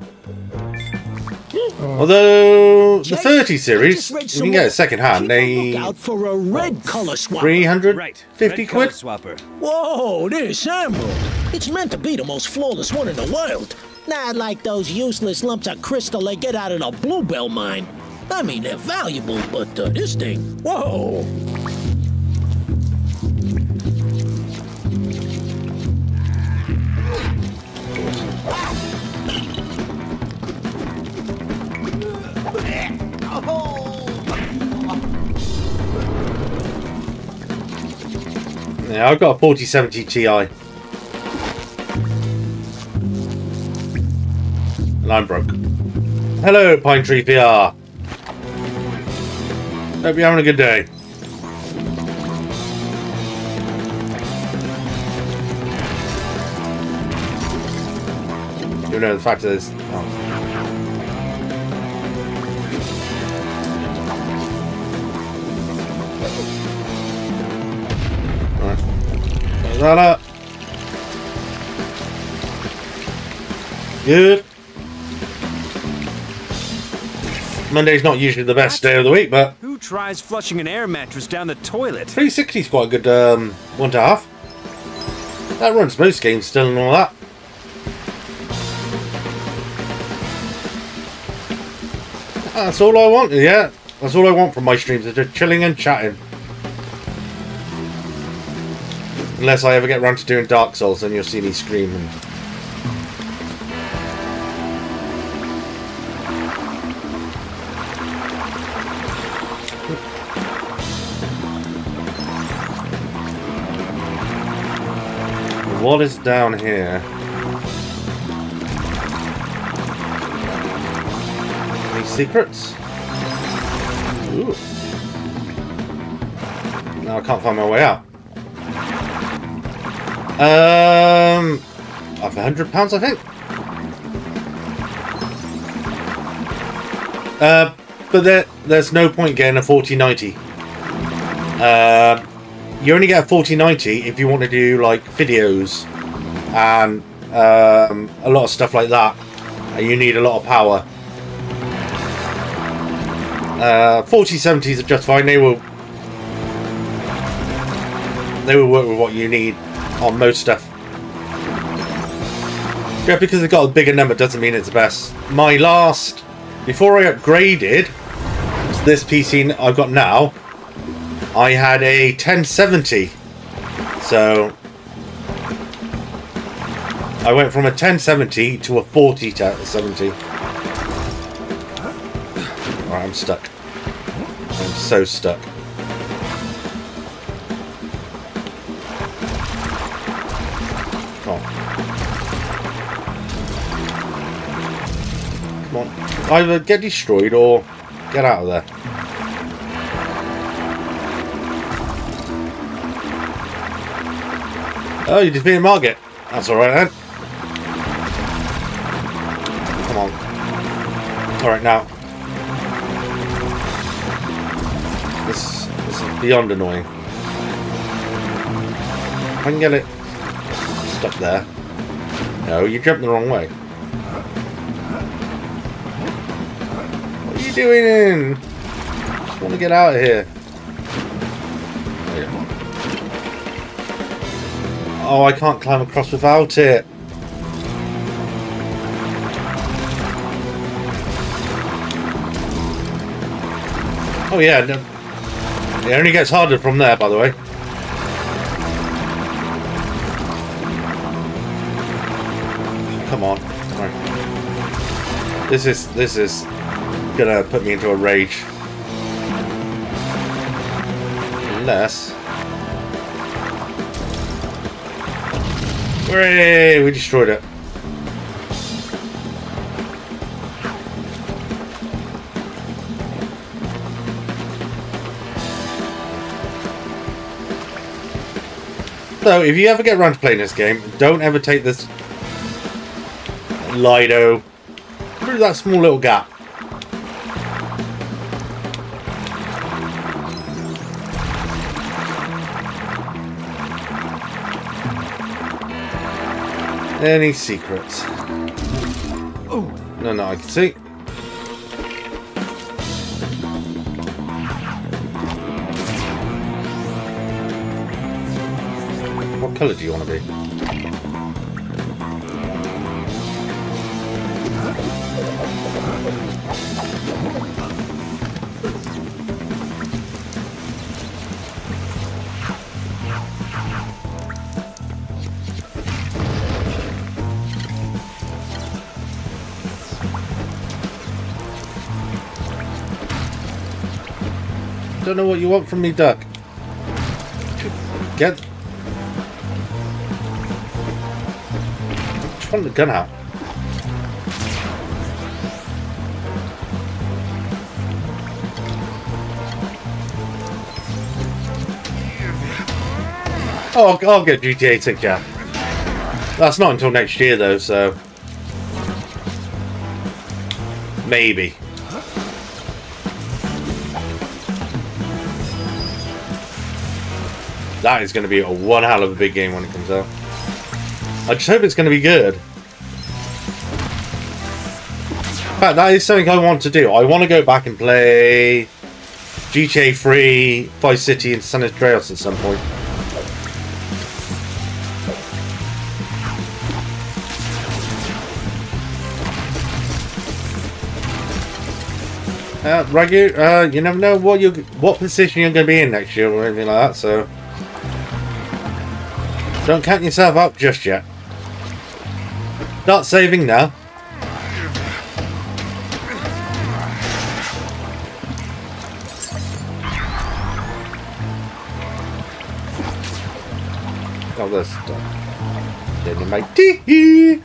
Although the 30 series, you can get it second hand. They Out for a red color swapper. 350 quid. Swapper. Whoa, this emerald. It's meant to be the most flawless one in the world. Not like those useless lumps of crystal they get out of the bluebell mine. I mean, they're valuable, but uh, this thing, whoa. Yeah, I've got a 4070 Ti. And I'm broke. Hello, Pine Tree VR. Hope you're having a good day. You know, the fact is... Close that up. Good. Monday's not usually the best day of the week, but Who tries flushing an air mattress down the toilet? 360 is quite a good um, one to have. That runs most games still and all that. That's all I want, yeah. That's all I want from my streams, is just chilling and chatting. Unless I ever get round to doing Dark Souls, then you'll see me screaming. What is down here? Any secrets? Ooh. Now I can't find my way out. Um, of a hundred pounds, I think. Uh, but there, there's no point getting a 4090. Uh, you only get a 4090 if you want to do like videos and um, a lot of stuff like that. And you need a lot of power. Uh, 4070s are just fine. They will they will work with what you need on most stuff. Yeah, because they've got a bigger number doesn't mean it's the best. My last, before I upgraded to this PC I've got now, I had a 1070. So I went from a 1070 to a 4070. Alright, I'm stuck. I'm so stuck. Either get destroyed or get out of there. Oh, you defeated Margit. That's alright then. Come on. Alright, now. This, this is beyond annoying. I can get it stuck there. No, you jumped the wrong way. Doing? Just want to get out of here. Oh, I can't climb across without it. Oh yeah, no. it only gets harder from there, by the way. Come on. This is this is gonna put me into a rage. Unless Hooray! We destroyed it. So, if you ever get around to playing this game, don't ever take this Lido through that small little gap. Any secrets? Oh, no, no, I can see. What colour do you want to be? Don't know what you want from me, duck. Get. Just want the gun out. Oh, I'll get GTA 6, yeah. That's not until next year, though, so... Maybe. That is going to be a one hell of a big game when it comes out. I just hope it's going to be good. In fact, that is something I want to do. I want to go back and play GTA 3, Vice City, and San Andreas at some point. Uh, Ragu, uh, you never know what you what position you're going to be in next year or anything like that, so don't count yourself up just yet. Not saving now. Oh, this stuff. You make tee.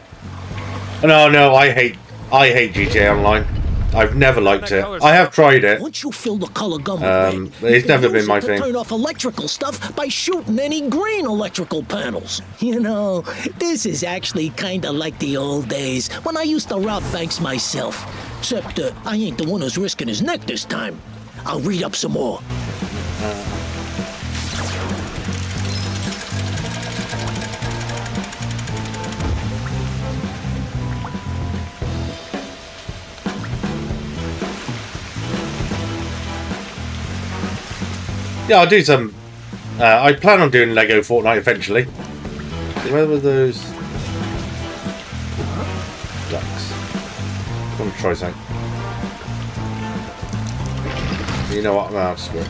No, no, I hate, I hate GTA Online. I've never liked it. I have tried it. Once you fill the color gun Um, red, it's never been use my it to thing. Turn off electrical stuff by shooting any green electrical panels. You know, this is actually kind of like the old days when I used to rob banks myself. Except uh, I ain't the one who's risking his neck this time. I'll read up some more. Yeah, I'll do some. Uh, I plan on doing Lego Fortnite eventually. Where were those ducks? I want to try something. You know what? No, screw it.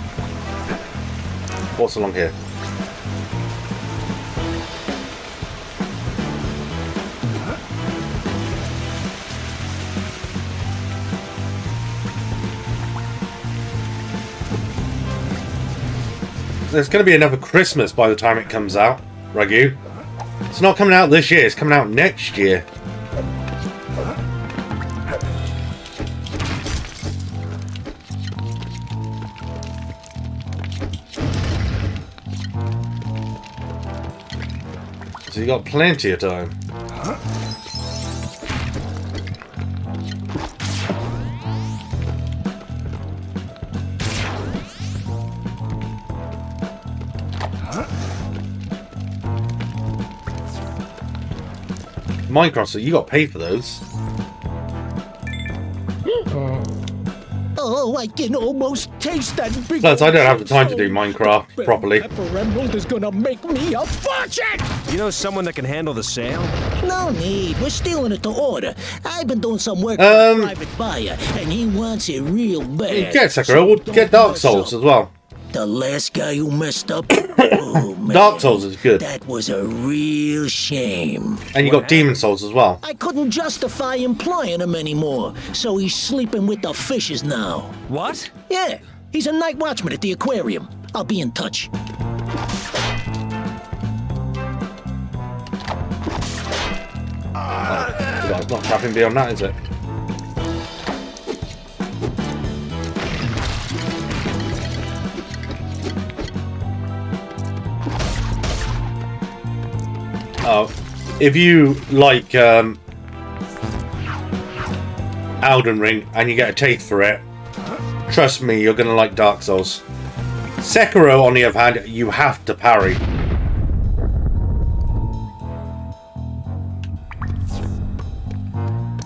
What's along here? there's going to be another Christmas by the time it comes out, Ragu. It's not coming out this year, it's coming out next year. So you got plenty of time. Minecraft, so you got paid for those. Oh, I can almost taste that big. Plus, I don't have the time to do Minecraft properly. Pepper Emerald is gonna make me a fortune! You know someone that can handle the sale? No need. We're stealing it to order. I've been doing some work Um, for a private buyer, and he wants it real bad. Get Sekiro, we'll get Dark Souls as well. The last guy who messed up. oh, man. Dark Souls is good. That was a real shame. And you got Demon Souls as well. I couldn't justify employing him anymore, so he's sleeping with the fishes now. What? Yeah, he's a night watchman at the aquarium. I'll be in touch. Oh, it's not trapping beyond that, is it? If you like um, Elden Ring and you get a taste for it, trust me, you're gonna like Dark Souls. Sekiro, on the other hand, you have to parry.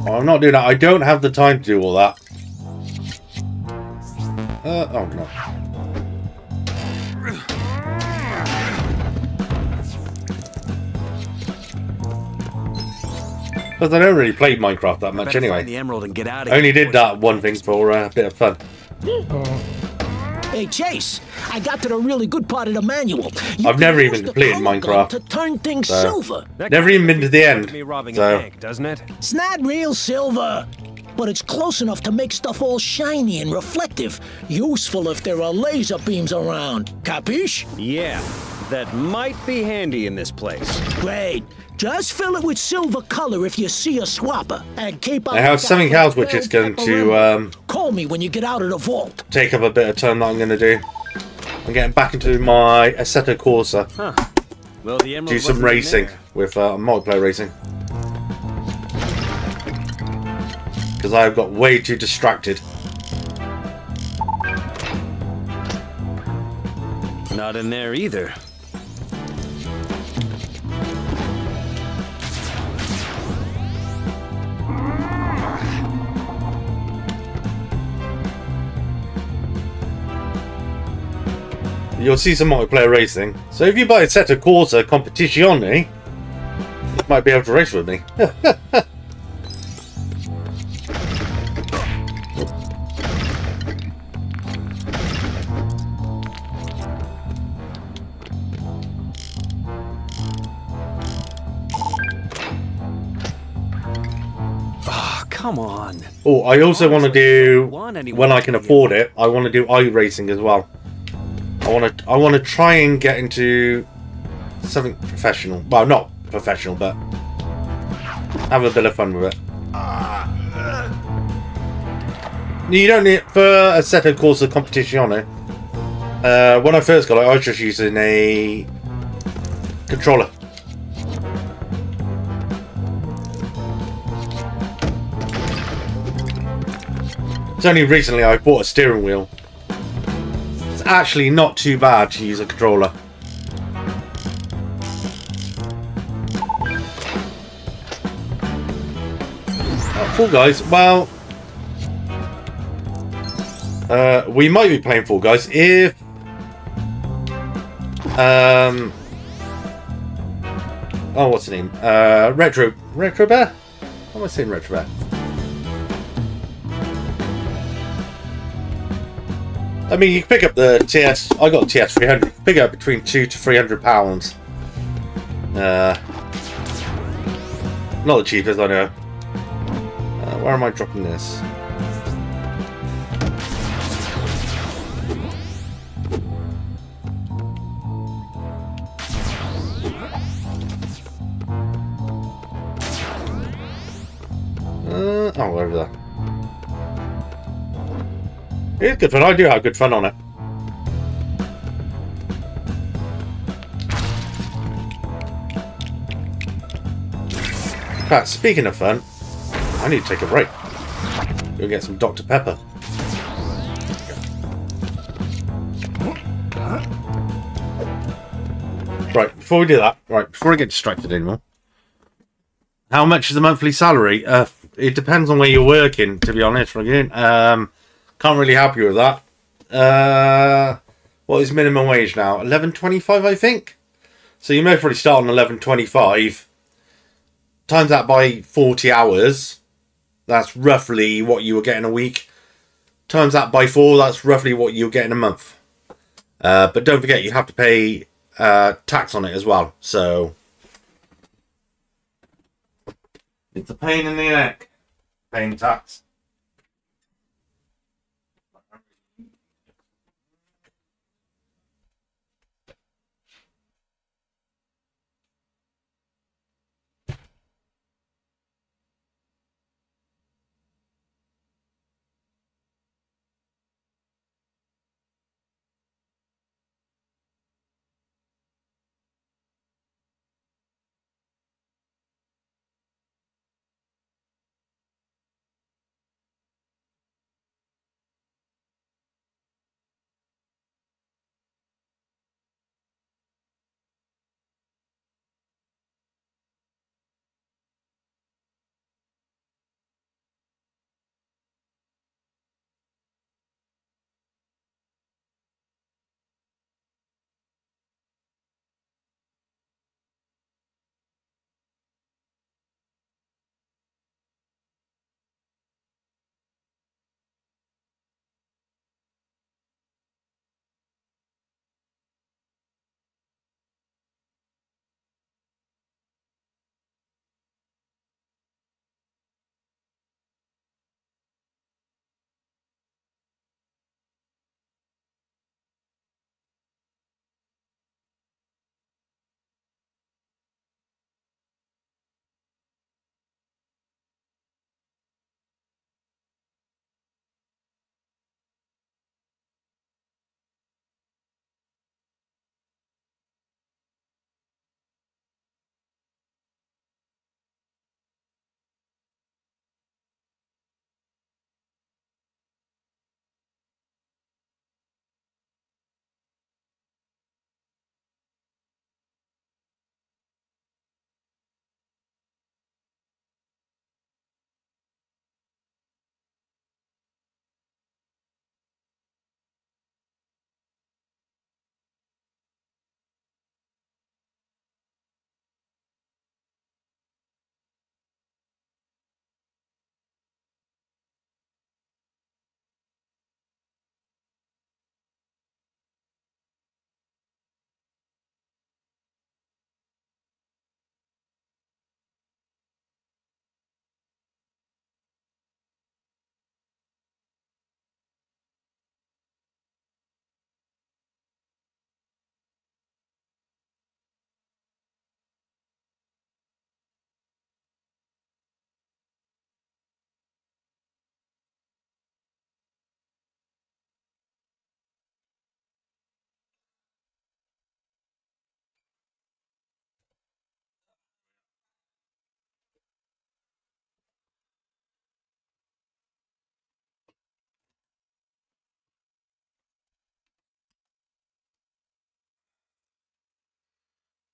Oh, I'm not doing that. I don't have the time to do all that. Uh, oh no. Because I don't really play Minecraft that much anyway. find the emerald and get out I of only did that one thing for uh, a bit of fun. Hey, Chase, I got to the really good part of the manual. You I've never even the completed Minecraft. To turn things So, silver. Never even been to the end. Me robbing a So, bank, doesn't it? It's not real silver, but it's close enough to make stuff all shiny and reflective. Useful if there are laser beams around. Capiche? Yeah, that might be handy in this place. Great. Just fill it with silver color if you see a swapper. And keep up. I have something else which is going to um, Call me when you get out of the vault. take up a bit of time that I'm going to do. I'm getting back into my Assetto Corsa. Huh. Well, the emerald Do some racing with uh, multiplayer racing. Because I've got way too distracted. Not in there either. You'll see some multiplayer racing. So if you buy Assetto Corsa Competizione, you might be able to race with me. Oh, come on. Oh, I also want to do when I can afford it. I want to do iRacing as well. I want to. I want to try and get into something professional. Well, not professional, but have a bit of fun with it. You don't need for Assetto Corsa Competizione. Uh, when I first got it, I was just using a controller. It's only recently I bought a steering wheel. Actually not too bad to use a controller. Oh, Fall Guys, well... Uh, we might be playing Fall Guys if... Um... Oh, what's the name? Uh, Retro... Retro Bear? What am I saying Retro Bear? I mean, you can pick up the TS. I got TS 300. Pick up between two to three hundred pounds. Uh, not the cheapest, I know. Uh, where am I dropping this? Uh, oh, over there. It's good fun. I do have good fun on it. fact, speaking of fun, I need to take a break. Go get some Dr. Pepper. Right, before we do that, right, before I get distracted anymore, how much is the monthly salary? Uh, it depends on where you're working, to be honest, again. Um, can't really help you with that. Uh, what is minimum wage now? Eleven twenty-five, I think. So you may probably start on eleven twenty-five. Times that by forty hours. That's roughly what you were getting a week. Times that by four. That's roughly what you're getting a month. Uh, but don't forget, you have to pay uh, tax on it as well. So it's a pain in the neck paying tax.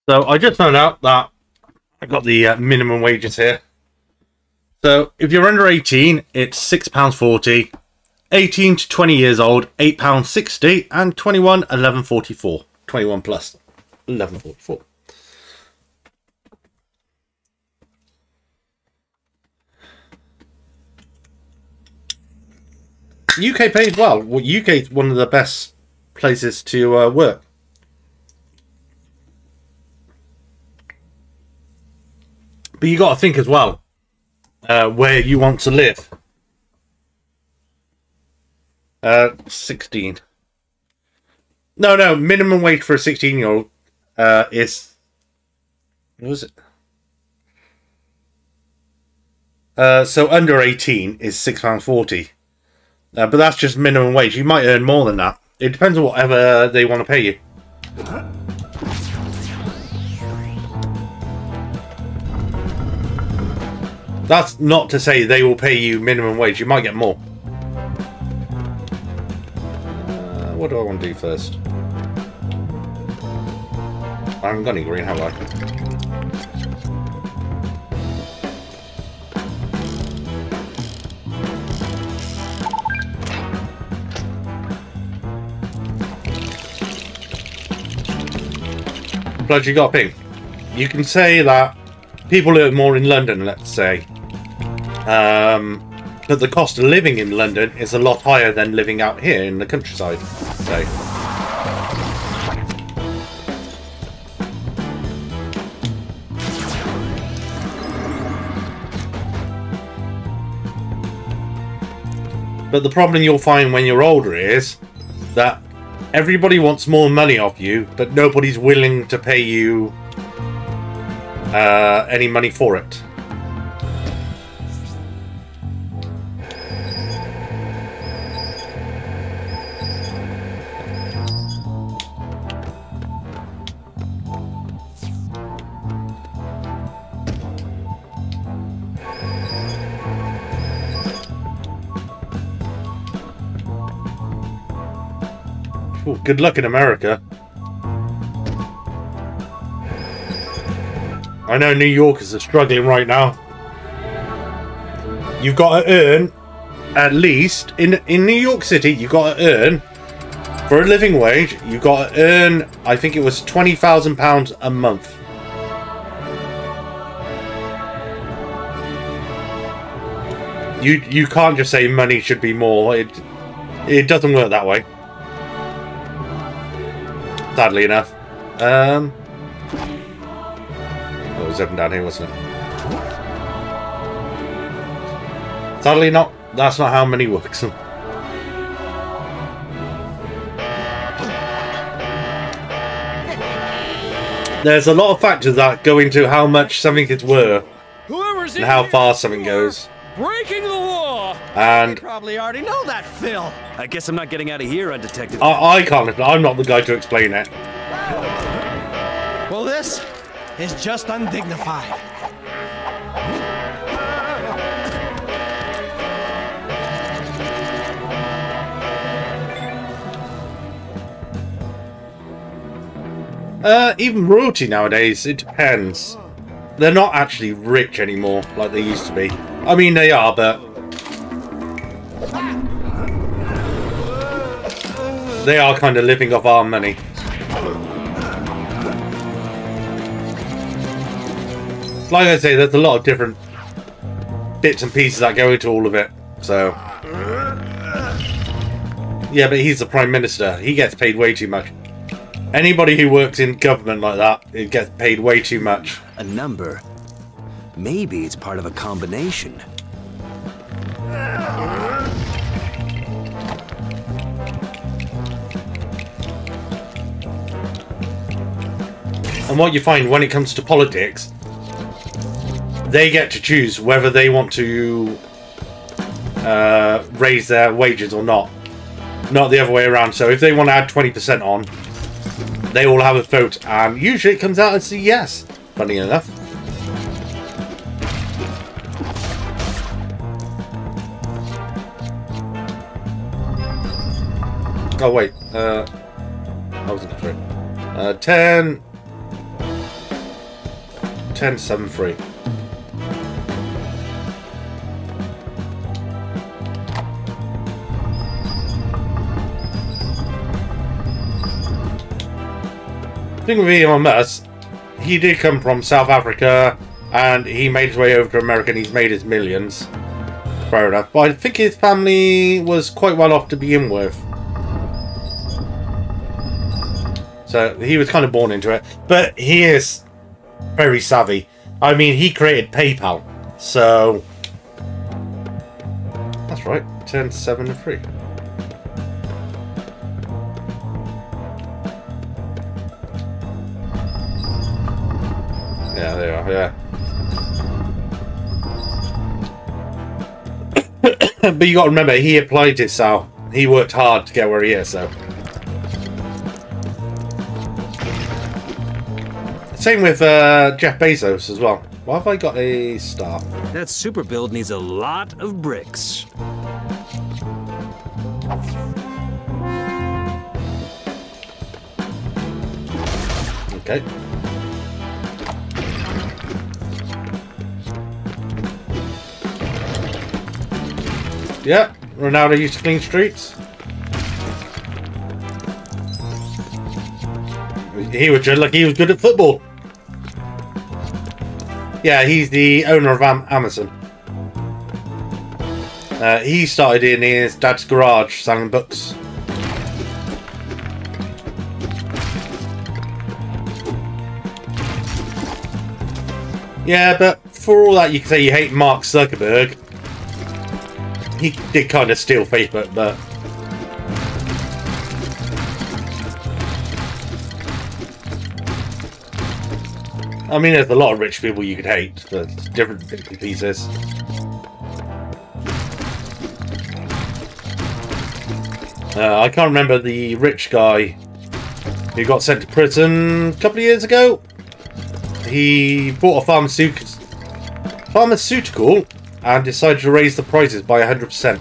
So I just found out that I got the uh, minimum wages here. So if you're under 18, it's £6.40. 18 to 20 years old, £8.60. And 21, 11.44. 21 plus, 11.44. UK pays well. well. UK is one of the best places to uh, work. But you got to think as well uh, where you want to live. Uh, 16. No, no, minimum wage for a 16 year old uh, is. What was it? Uh, so under 18 is £6.40. Uh, but that's just minimum wage. You might earn more than that. It depends on whatever they want to pay you. That's not to say they will pay you minimum wage. You might get more. Uh, what do I want to do first? I haven't got any green, have I? Blood, you got a ping. You can say that people earn more in London, let's say. Um, but the cost of living in London is a lot higher than living out here in the countryside. So. But the problem you'll find when you're older is that everybody wants more money off you, but nobody's willing to pay you uh, any money for it. Good luck in America. I know New Yorkers are struggling right now. You've got to earn, at least, in, in New York City, you've got to earn, for a living wage, you've got to earn, I think it was £20,000 a month. You, you can't just say money should be more. It, it doesn't work that way. Sadly enough. Um, it was up and down here, wasn't it? Sadly not. That's not how money works. There's a lot of factors that go into how much something is worth and how far something goes. Breaking the law. And you Probably already know that, Phil. I guess I'm not getting out of here undetected. I, I can't. I'm not the guy to explain it. Well, this is just undignified. Uh, even royalty nowadays, it depends. They're not actually rich anymore like they used to be. I mean, they are, but... They are kind of living off our money. Like I say, there's a lot of different bits and pieces that go into all of it, so... Yeah, but he's the Prime Minister. He gets paid way too much. Anybody who works in government like that, it gets paid way too much. A number? Maybe it's part of a combination. And what you find when it comes to politics, they get to choose whether they want to uh, raise their wages or not. Not the other way around. So if they want to add 20% on, they all have a vote. And usually it comes out as a yes, funny enough. Oh, wait. Uh, I wasn't sure. Uh, 10... 10, 7, 3. thing with Elon Musk, he did come from South Africa, and he made his way over to America, and he's made his millions. Fair enough. But I think his family was quite well off to begin with. So he was kind of born into it. But he is very savvy. I mean, he created PayPal. So... That's right. 10, 7, and 3. Yeah, they are, yeah. but you got to remember, he applied it, Sal. He worked hard to get where he is, so. Same with uh, Jeff Bezos as well. Why have I got a star? That super build needs a lot of bricks. Okay. Yep, Ronaldo used to clean streets. He was just like he was good at football. Yeah, he's the owner of Am Amazon. Uh, he started in his dad's garage selling books. Yeah, but for all that you can say you hate Mark Zuckerberg, he did kind of steal Facebook, but I mean, there's a lot of rich people you could hate, but different pieces. Uh, I can't remember the rich guy who got sent to prison a couple of years ago. He bought a pharmaceutical, pharmaceutical and decided to raise the prices by 100%.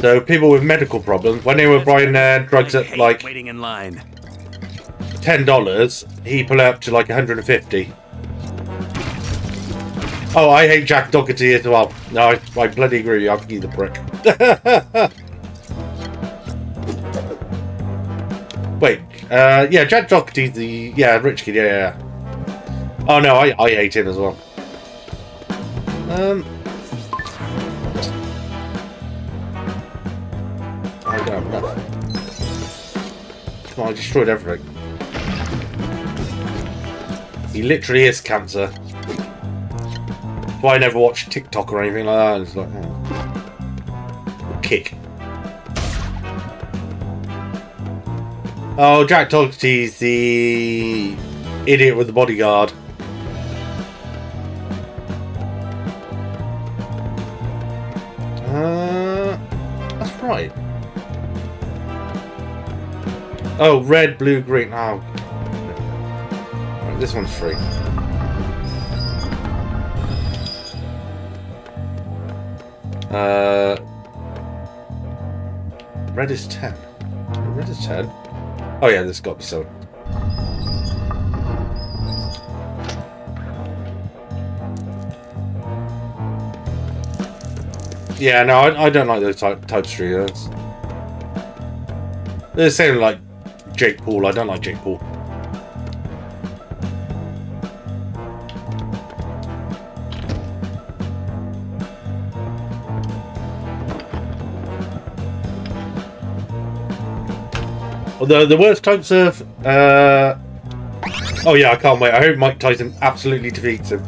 So people with medical problems, when they were buying their drugs at like waiting in line. Ten dollars, he it up to like 150. Oh, I hate Jack Doherty as well. No, I, I bloody agree. I'll give you the prick. Wait, uh, yeah, Jack Doherty's the yeah rich kid. Yeah, yeah. yeah. Oh no, I I hate him as well. Um. I don't have enough. Come on, I destroyed everything. He literally is cancer. Why I never watch TikTok or anything like that. It's like, oh. kick. Oh, Jack Doherty's the idiot with the bodyguard. Uh, that's right. Oh, red, blue, green. Oh, this one's free. Uh, red is 10. Red is 10. Oh yeah, this got to be so. Yeah, no, I, I don't like those type type streamers. They're the same like Jake Paul. I don't like Jake Paul. Although the worst types of uh Oh yeah, I can't wait. I hope Mike Tyson absolutely defeats him.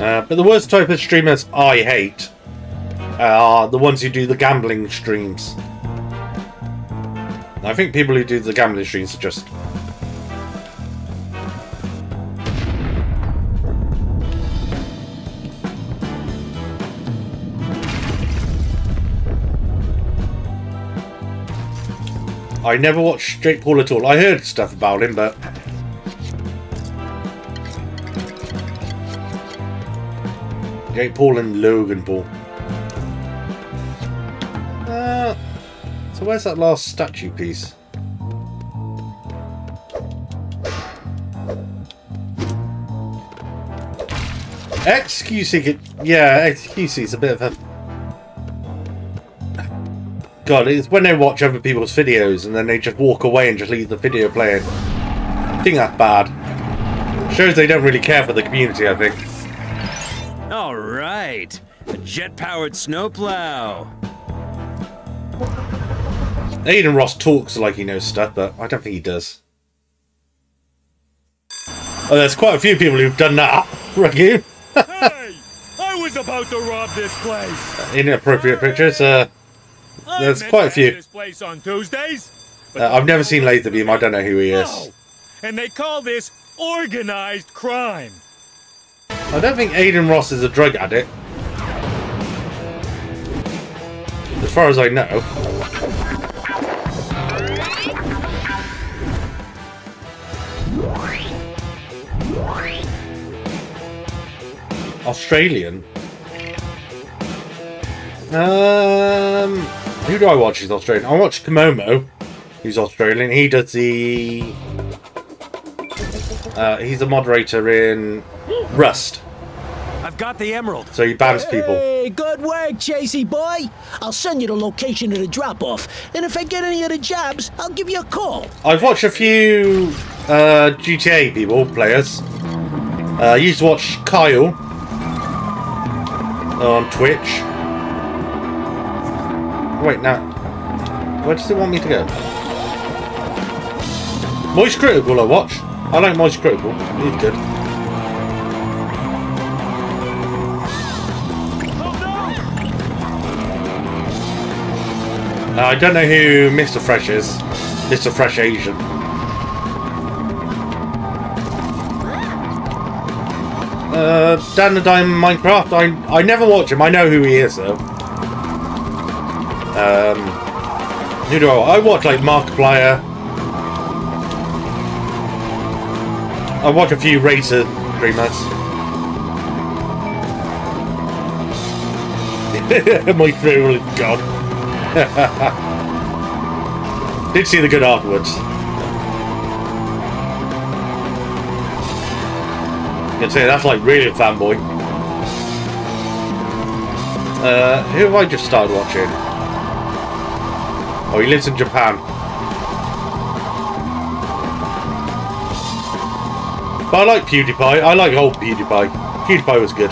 Uh, but the worst type of streamers I hate are the ones who do the gambling streams. I think people who do the gambling streams are just I never watched Jake Paul at all. I heard stuff about him, but Jake Paul and Logan Paul. So where's that last statue piece? XQC, yeah, XQC is a bit of a God, it's when they watch other people's videos and then they just walk away and just leave the video playing. I think that's bad. Shows they don't really care for the community, I think. All right, a jet-powered snowplow. Adin Ross talks like he knows stuff, but I don't think he does. Oh, there's quite a few people who've done that, Ragu. hey! I was about to rob this place! Inappropriate pictures. Uh, there's quite a few. This place on Tuesdays? Uh, I've never seen Lazarbeam. I don't know who he is. And they call this organized crime. I don't think Adin Ross is a drug addict. As far as I know. Australian. Um, who do I watch? He's Australian. I watch Komomo, who's Australian. He does the. Uh, he's a moderator in Rust. I've got the emerald. So he bans people. Hey, good work, Chasey boy. I'll send you the location of the drop-off, and if I get any other jobs, I'll give you a call. I've watched a few uh, GTA people, players. Uh, I used to watch Kyle on Twitch. Wait, now. Where does it want me to go? Moist Critical I watch. I like Moist Critical. He's good. Uh, I don't know who Mr. Fresh is. Mr. Fresh Asian. Uh, Dan the Diamond Minecraft. I I never watch him. I know who he is though. Um, do I? Watch like Markiplier. I watch a few racer streamers. My favorite god. Did see the good afterwards. You can say that's like really fanboy. Uh, who have I just started watching? Oh, he lives in Japan. But I like PewDiePie. I like old PewDiePie. PewDiePie was good.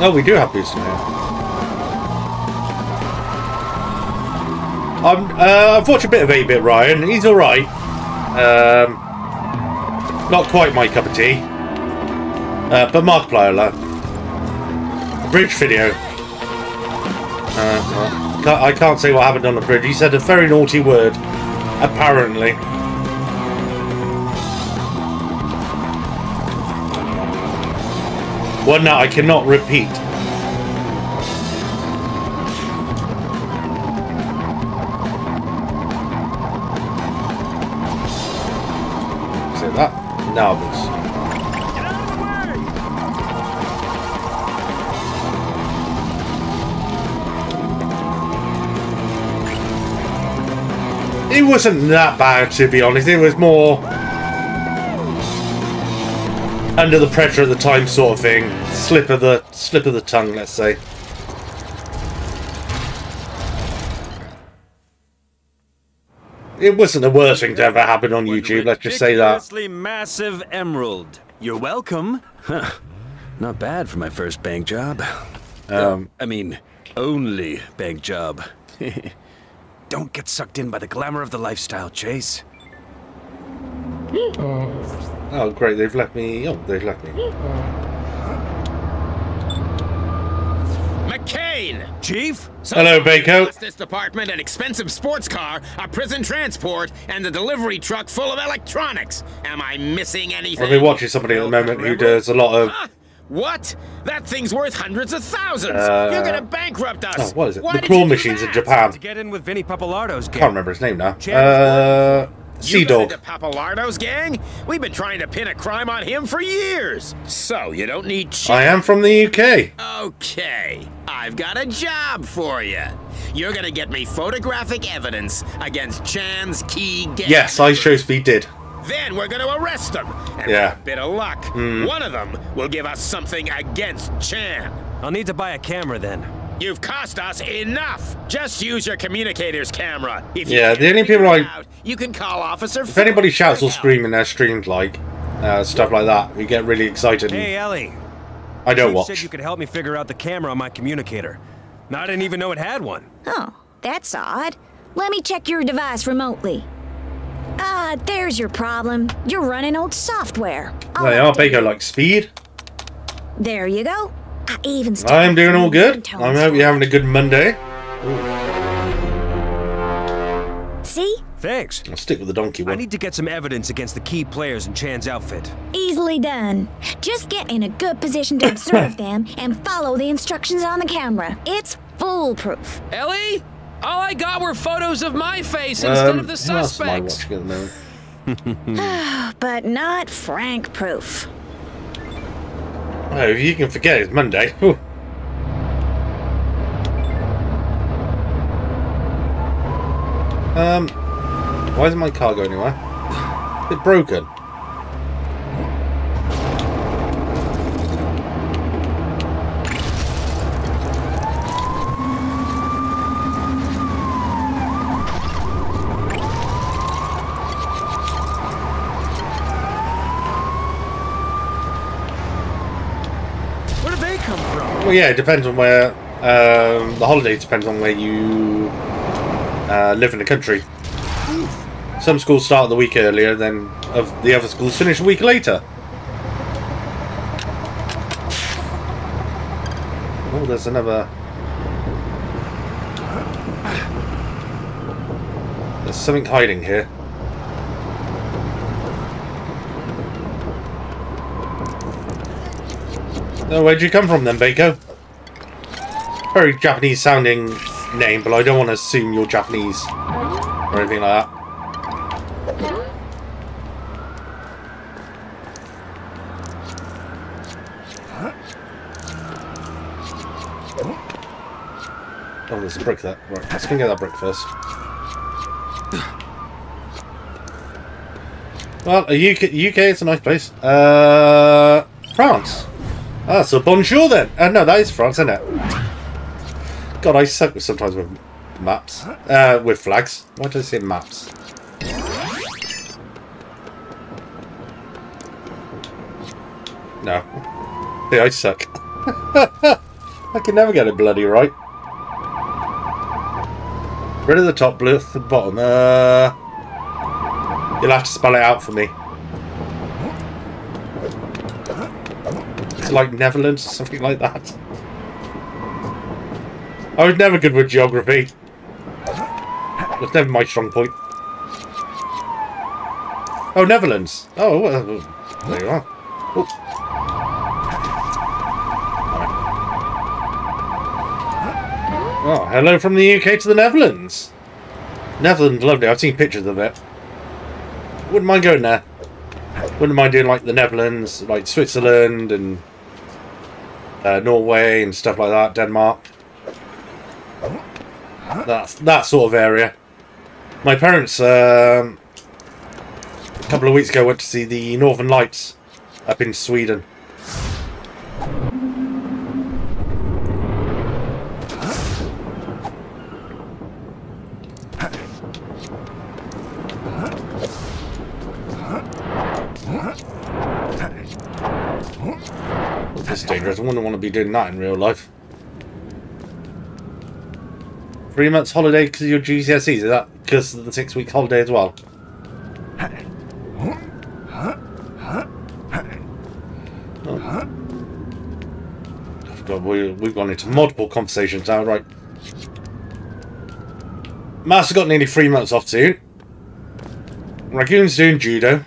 No, we do have in here. I'm, uh, I've watched a bit of 8-Bit Ryan. He's alright. Um, not quite my cup of tea. Uh, but Markiplier, lad. Bridge video. Uh, well, I can't say what happened on the bridge. He said a very naughty word. Apparently. One that I cannot repeat. Say that? Nervous. It wasn't that bad, to be honest. It was more under the pressure at the time, sort of thing. Slip of the slip of the tongue, let's say. It wasn't the worst thing to ever happen on YouTube. Let's just say that. Ridiculously massive emerald. You're welcome. Huh. Not bad for my first bank job. Um, I mean, only bank job. Don't get sucked in by the glamour of the lifestyle, Chase. Oh, great! They've left me. Oh, they've left me. McCain! Chief? Hello, Bako. Justice Department, an expensive sports car, a prison transport, and a delivery truck full of electronics. Am I missing anything? I've been watching somebody at the moment who does a lot of. What? That thing's worth hundreds of thousands. Uh, You're gonna bankrupt us. Oh, what is it? Why the claw you do machines in Japan. To get in with Vinnie Pappalardo's gang. Can't remember his name now. Chance Uh, You Sea got Dog. into Pappalardo's gang? We've been trying to pin a crime on him for years. So you don't need. Ch- I am from the UK. Okay, I've got a job for you. You're gonna get me photographic evidence against Chan's key gang. Yes, I show speed did. Then we're gonna arrest them. And Yeah. with a bit of luck, Hmm. one of them will give us something against Chan. I'll need to buy a camera then. You've cost us enough. Just use your communicator's camera. If you Yeah, the only people it I- out, you can call Officer. If anybody shouts or screams in their streams, like uh, stuff like that, we get really excited. and Hey, Ellie. I don't Chief watch. said you could help me figure out the camera on my communicator. Now, I didn't even know it had one. Oh, that's odd. Let me check your device remotely. Ah, there's your problem. You're running old software. I'll They are update Baker like speed. There you go. I even I'm doing all good. I hope you're having a good Monday. See? Thanks. I'll stick with the donkey one. I need to get some evidence against the key players in Chan's outfit. Easily done. Just get in a good position to observe them and follow the instructions on the camera. It's foolproof. Ellie? All I got were photos of my face instead Um, of the who else am I suspects. watching at the moment? but not Frank proof. Oh, you can forget it's Monday. Um, why isn't my car going anywhere? It's broken. Where do they come from? Well, yeah, it depends on where. Um, the holiday depends on where you uh, live in the country. Some schools start the week earlier than of the other schools finish a week later. Oh, there's another. There's something hiding here. Where'd you come from then, Bako? Very Japanese sounding name, but I don't want to assume you're Japanese or anything like that. Oh, there's a brick there. Right, let's go get that brick first. Well, UK, UK is a nice place. Uh, France. Ah, so bonjour then. Uh, no, that is France, isn't it? God, I suck sometimes with maps. Uh, with flags. Why did I say maps? No. Yeah, I suck. I can never get it bloody right. Red at the top, blue at the bottom. Uh, you'll have to spell it out for me. Like Netherlands or something like that. I was never good with geography. That's never my strong point. Oh, Netherlands. Oh, there you are. Oh. Oh, hello from the UK to the Netherlands. Netherlands, lovely. I've seen pictures of it. Wouldn't mind going there. Wouldn't mind doing like the Netherlands, like Switzerland and uh, Norway and stuff like that. Denmark. That's that sort of area. My parents, um, a couple of weeks ago, went to see the Northern Lights up in Sweden. Wouldn't want to be doing that in real life. Three months holiday because of your GCSEs. Is that because of the six week holiday as well? Oh. God, we, we've gone into multiple conversations now, right? Master got nearly three months off soon. Raccoon's doing judo.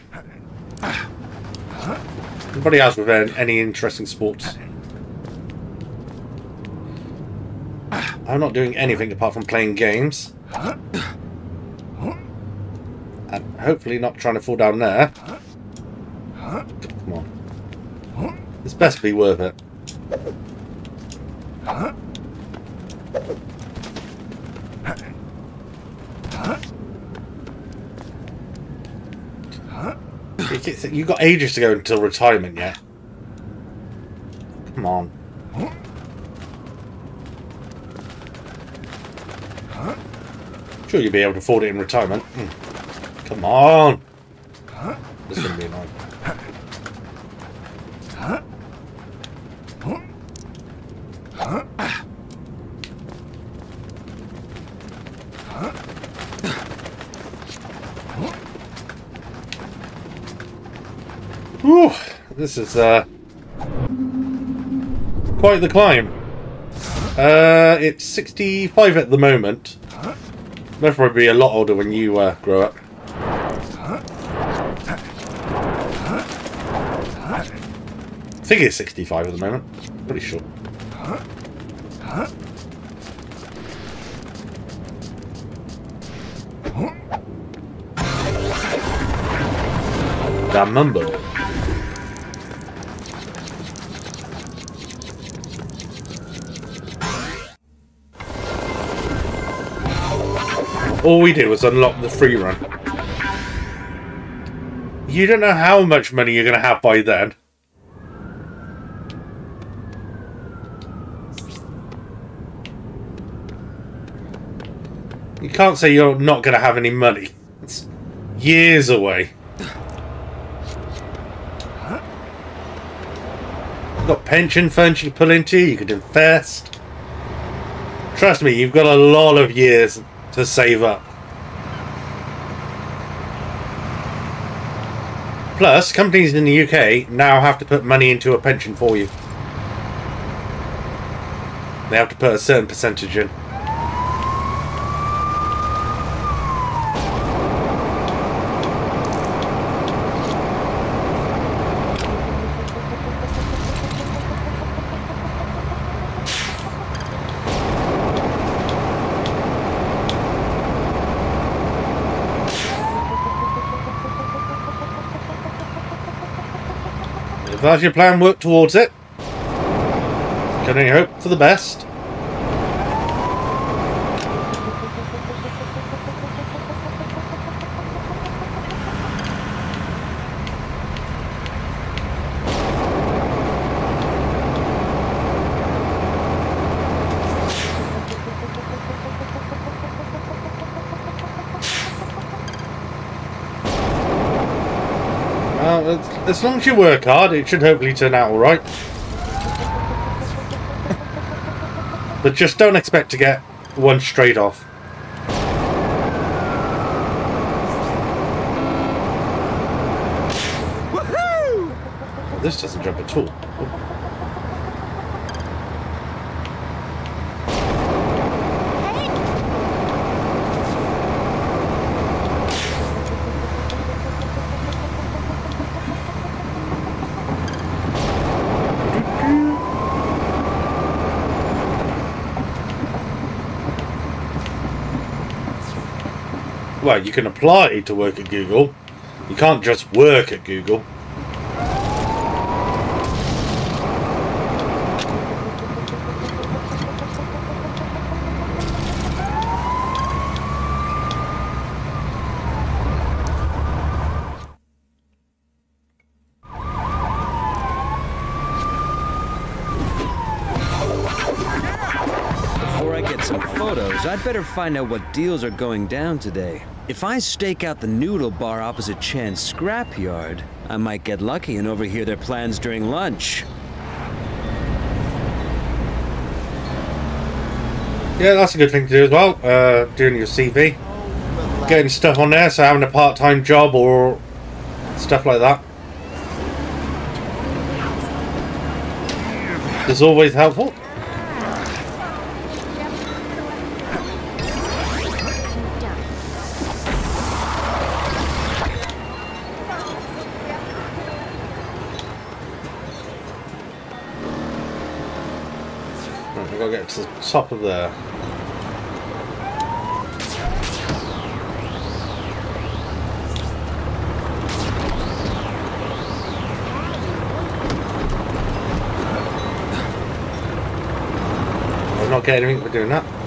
Anybody else with any interesting sports? I'm not doing anything apart from playing games. And hopefully not trying to fall down there. Come on. This best be worth it. You've got ages to go until retirement yet. Come on. Sure you'll be able to afford it in retirement. Hmm. Come on. This is going to be annoying. Whew, this is uh, quite the climb. Uh, it's 65 at the moment. They'll probably be a lot older when you uh, grow up. I think it's 65 at the moment. Pretty sure. Da Mumbo. All we did was unlock the free run. You don't know how much money you're going to have by then. You can't say you're not going to have any money. It's years away. You've got pension funds you can pull into, you could invest. Trust me, you've got a lot of years to save up. Plus, companies in the UK now have to put money into a pension for you. They have to put a certain percentage in. That's your plan, work towards it. Can only hope for the best. Well, as, long as you work hard, it should hopefully turn out alright. but just don't expect to get one straight off. Well, this doesn't jump at all. You can apply to work at Google. You can't just work at Google. Before I get some photos, I'd better find out what deals are going down today. If I stake out the noodle bar opposite Chan's scrapyard, I might get lucky and overhear their plans during lunch. Yeah, that's a good thing to do as well. Uh, doing your CV, getting stuff on there, so having a part-time job or stuff like that. It's always helpful. Top of there. I'm not getting anything for doing that.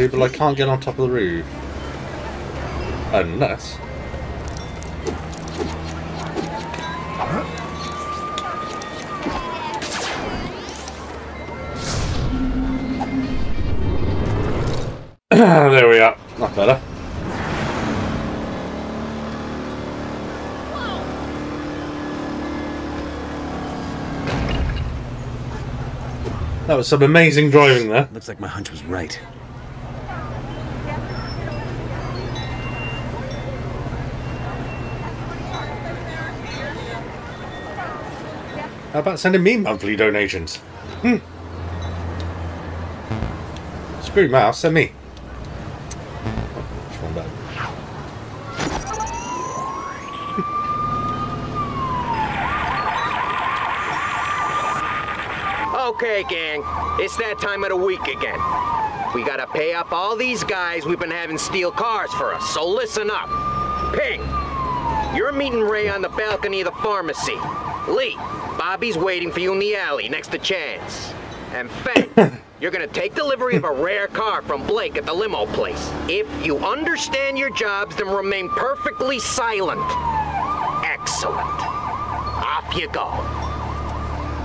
to, but I can't get on top of the roof. Unless... there we are. Not better. That was some amazing driving there. Looks like my hunch was right. How about sending me monthly donations? Hmm. Screw mouse, send me. Okay, gang. It's that time of the week again. We gotta pay up all these guys we've been having steal cars for us, so listen up. Ping, you're meeting Ray on the balcony of the pharmacy. Lee, Bobby's waiting for you in the alley next to Chance. And Feng, you're gonna take delivery of a rare car from Blake at the limo place. If you understand your jobs, then remain perfectly silent. Excellent. Off you go.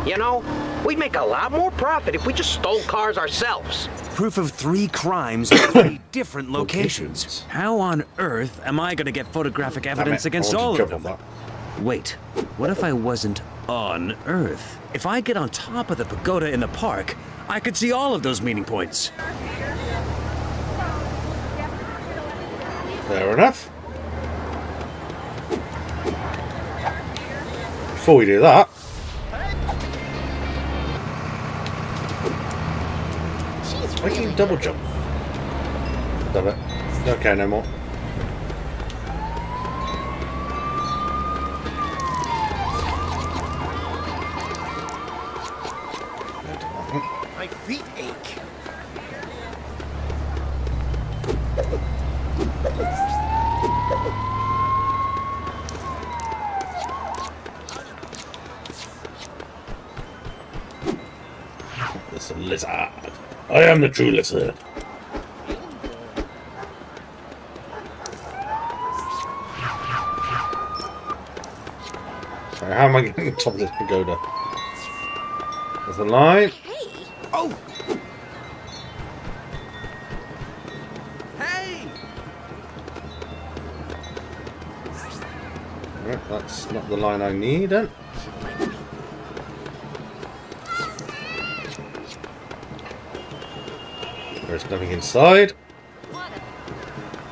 You know, we'd make a lot more profit if we just stole cars ourselves. Proof of three crimes in three different locations. How on earth am I gonna get photographic evidence it, I against all of them? on Wait, what if I wasn't on Earth? If I get on top of the pagoda in the park, I could see all of those meeting points. Fair enough. Before we do that, why can you double jump? Done it. Okay, no more. I am the true lizard. Sorry, how am I getting on top of this pagoda? There's a line. Oh! Right, that's not the line I need then. There's nothing inside. I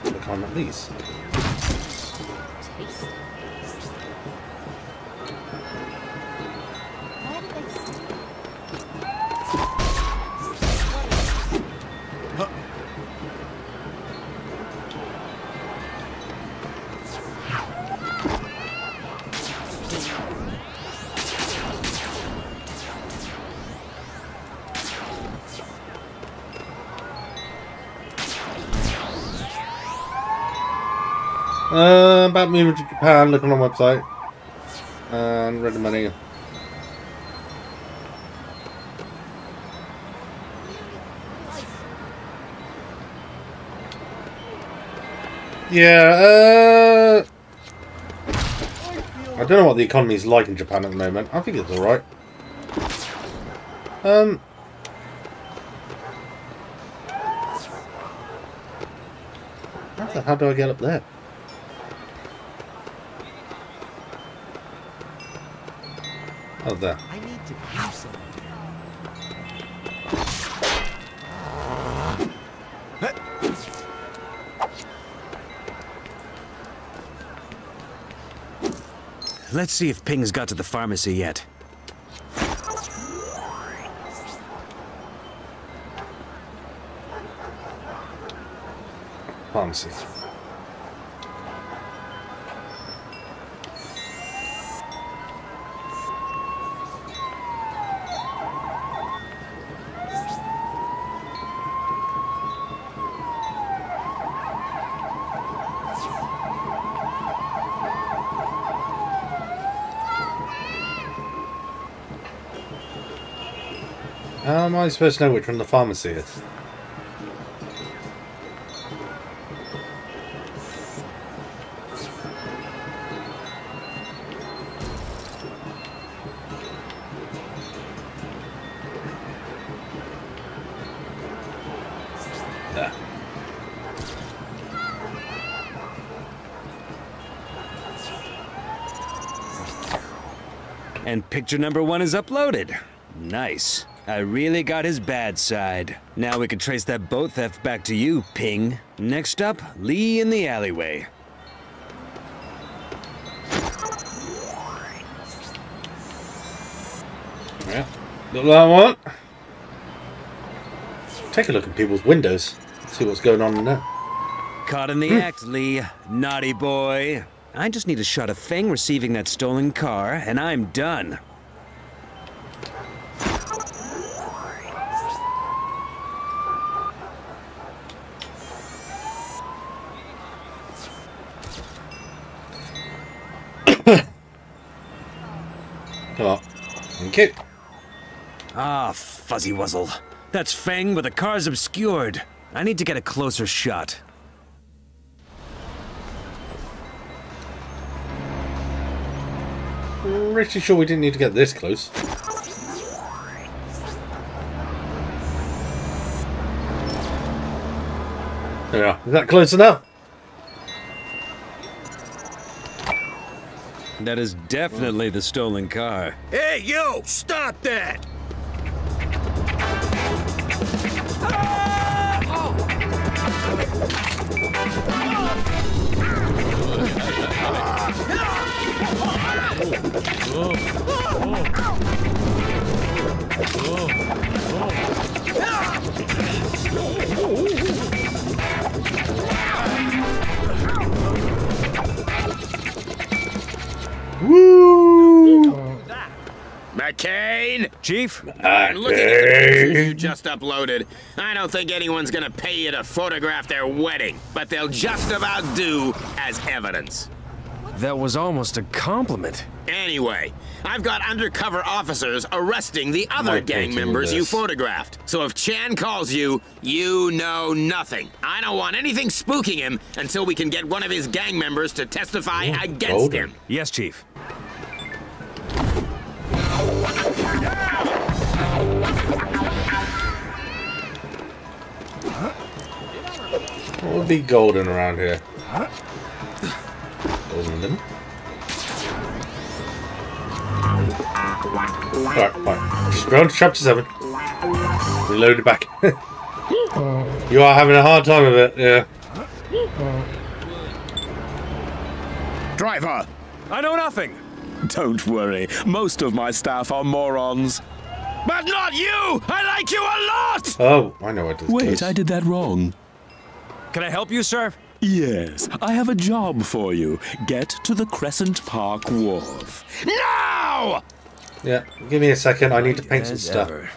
can't have these. About moving to Japan, looking on website. And read the money. Yeah, uh... I don't know what the economy's like in Japan at the moment. I think it's alright. Um... How the do I get up there? I need to do something. Let's see if Ping's got to the pharmacy yet. Pharmacy. I supposed to know which one the pharmacy is? And picture number one is uploaded. Nice. I really got his bad side. Now we can trace that boat theft back to you, Ping. Next up, Lee in the alleyway. Yeah. Got that one. Take a look at people's windows. See what's going on in there. Caught in the Hmm. act, Lee. Naughty boy. I just need a shot of Feng receiving that stolen car, and I'm done. Come on. Thank. Ah, fuzzy wuzzle. That's Feng, but the car's obscured. I need to get a closer shot. Pretty sure we didn't need to get this close. There we are. Is that close enough? That is definitely the stolen car. Hey, you! Stop that! Woo! McCain! Chief? Look at the pictures you just uploaded. I don't think anyone's gonna pay you to photograph their wedding, but they'll just about do as evidence. That was almost a compliment. Anyway, I've got undercover officers arresting the other Might gang paint you members you photographed. So if Chan calls you, you know nothing. I don't want anything spooking him until we can get one of his gang members to testify oh, against him. Yes, Chief. What would be golden around here? Huh? Golden limb. Alright, fine. Just go on to chapter 7. Reload it back. you are having a hard time of it, yeah. Driver! I know nothing! Don't worry, most of my staff are morons. But not you! I like you a lot! Oh, I know what this Wait, is. I did that wrong. Can I help you, sir? Yes, I have a job for you. Get to the Crescent Park Wharf. Now! Yeah, give me a second. I need to paint some As stuff. ever.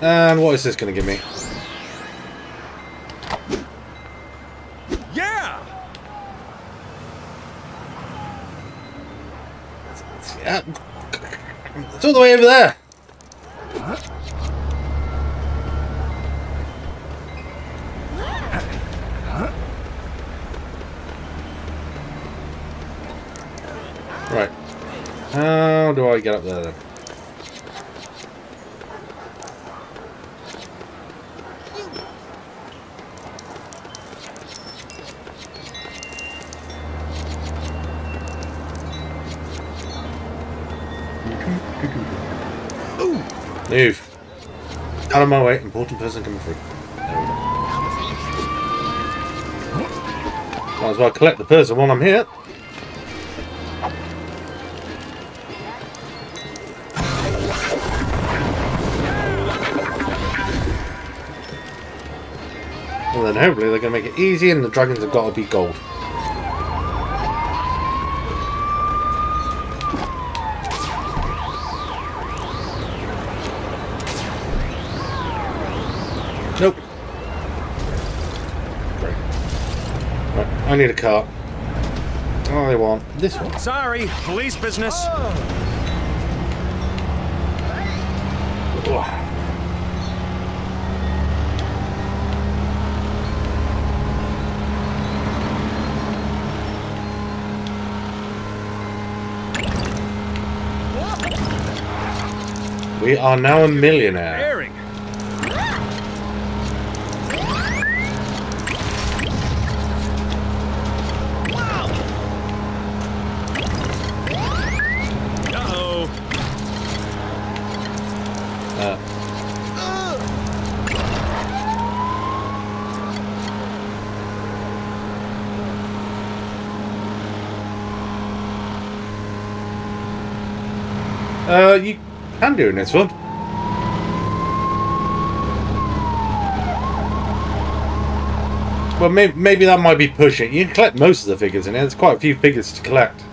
And what is this going to give me? Yeah! Yeah. It's all the way over there. Right. How do I get up there then? Move. Out of my way. Important person coming through. Might as well collect the person while I'm here. And then hopefully they're going to make it easy and the dragons have got to be gold. I need a cart. Oh, I want this one. Sorry, police business. We are now a millionaire. Can do in this one. Well, maybe, maybe that might be pushing. You can collect most of the figures in it. There's quite a few figures to collect.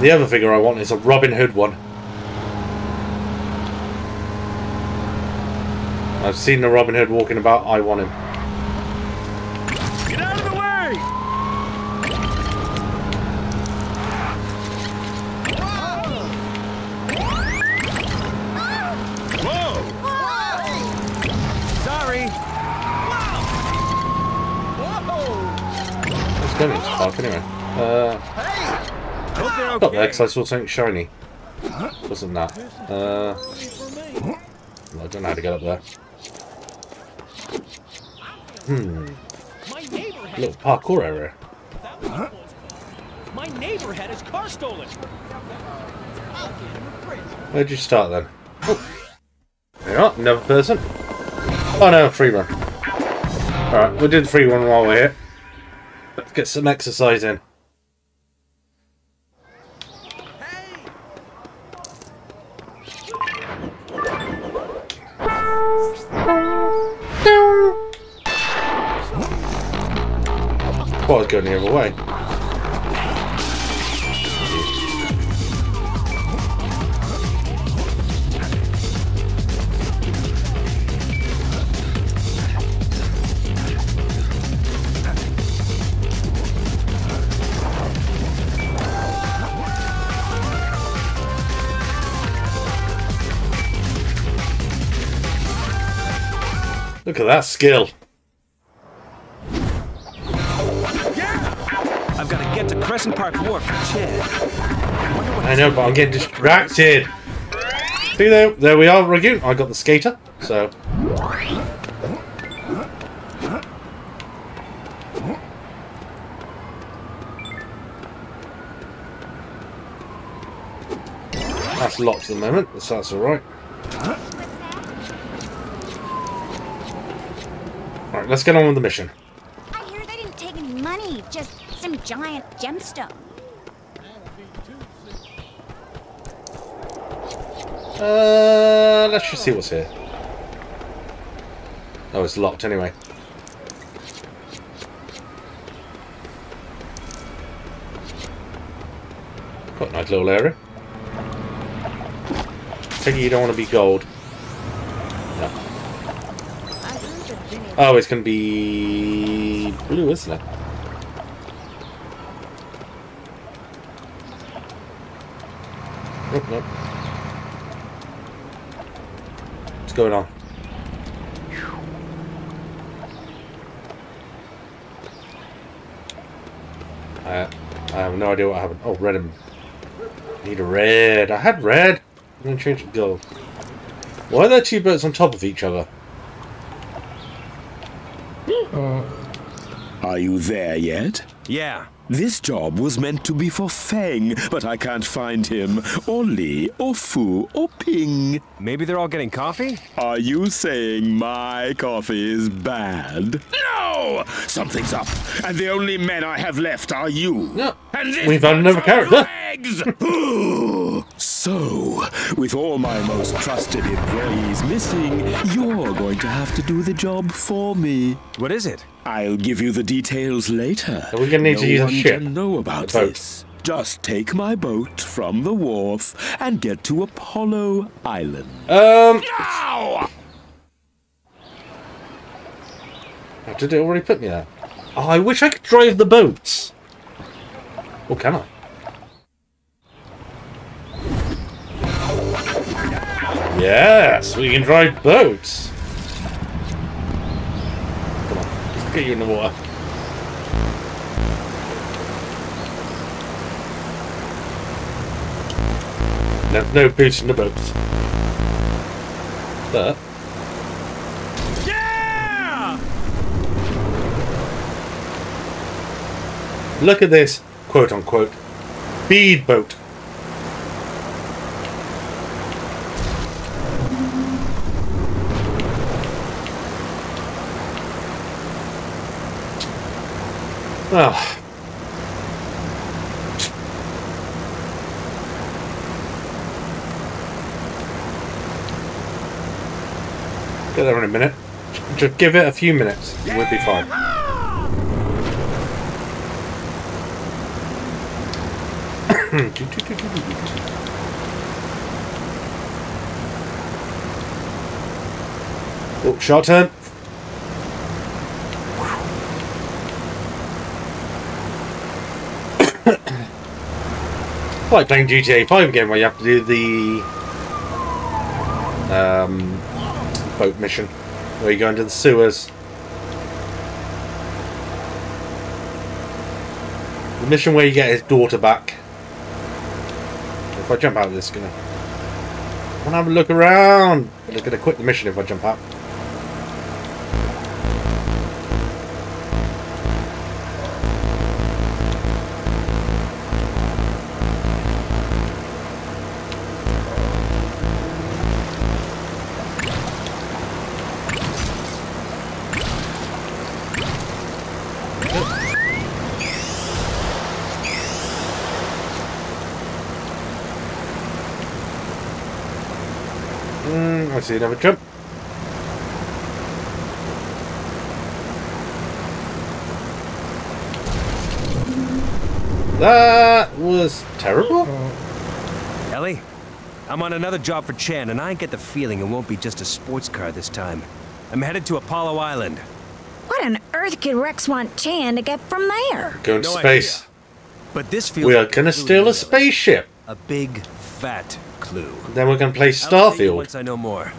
The other figure I want is a Robin Hood one. I've seen the Robin Hood walking about. I want him. I saw something shiny. Wasn't that? Uh, I don't know how to get up there. Hmm. Little parkour area. My neighbor had his car stolen. Where'd you start then? Oh. There you are, another person. Oh no, free run. Alright, do the free run while we're here. Let's get some exercise in. Thought I was going the other way. Look at that skill. I know, but I'm getting distracted. See there, there we are, Ragoon. I got the skater, so. That's locked at the moment, so that's alright. Alright, let's get on with the mission. I hear they didn't take any money, just some giant gemstone. Uh, let's just see what's here. Oh, it's locked anyway. Quite a nice little area. Take you don't want to be gold. No. Oh, it's going to be blue, isn't it? Nope, nope. What's going on? I, I have no idea what happened. Oh, red and... Need a red. I had red. I'm going to change it to gold. Why are there two boats on top of each other? Are you there yet? Yeah. This job was meant to be for Feng, but I can't find him, or Li, or Fu, or Ping. Maybe they're all getting coffee? Are you saying my coffee is bad? No! Something's up, and the only men I have left are you. No. And this We've had another character. Eggs! so, with all my most trusted employees missing, you're going to have to do the job for me. What is it? I'll give you the details later. We're we going to need no to use a ship? can know about this. Just take my boat from the wharf and get to Apollo Island. Um... Now! Oh, did it already put me there? Oh, I wish I could drive the boats. Or can I? Yes, we can drive boats. Come on, let's get you in the water. There's no boots in the boats. But Yeah! Look at this, quote unquote, bead Well, get there in a minute. Just give it a few minutes, It will be fine. oh, short turn. Like playing GTA 5 again where you have to do the um, boat mission where you go into the sewers. The mission where you get his daughter back. If I jump out of this, gonna I wanna have a look around. I'm gonna quit the mission if I jump out. See another jump. That was terrible. Ellie, I'm on another job for Chan, and I get the feeling it won't be just a sports car this time. I'm headed to Apollo Island. What on earth could Rex want Chan to get from there? Going to No space. But this feels We are like gonna steal a spaceship. A big, fat clue. Then we're gonna play I'll tell you Starfield. Once I know more.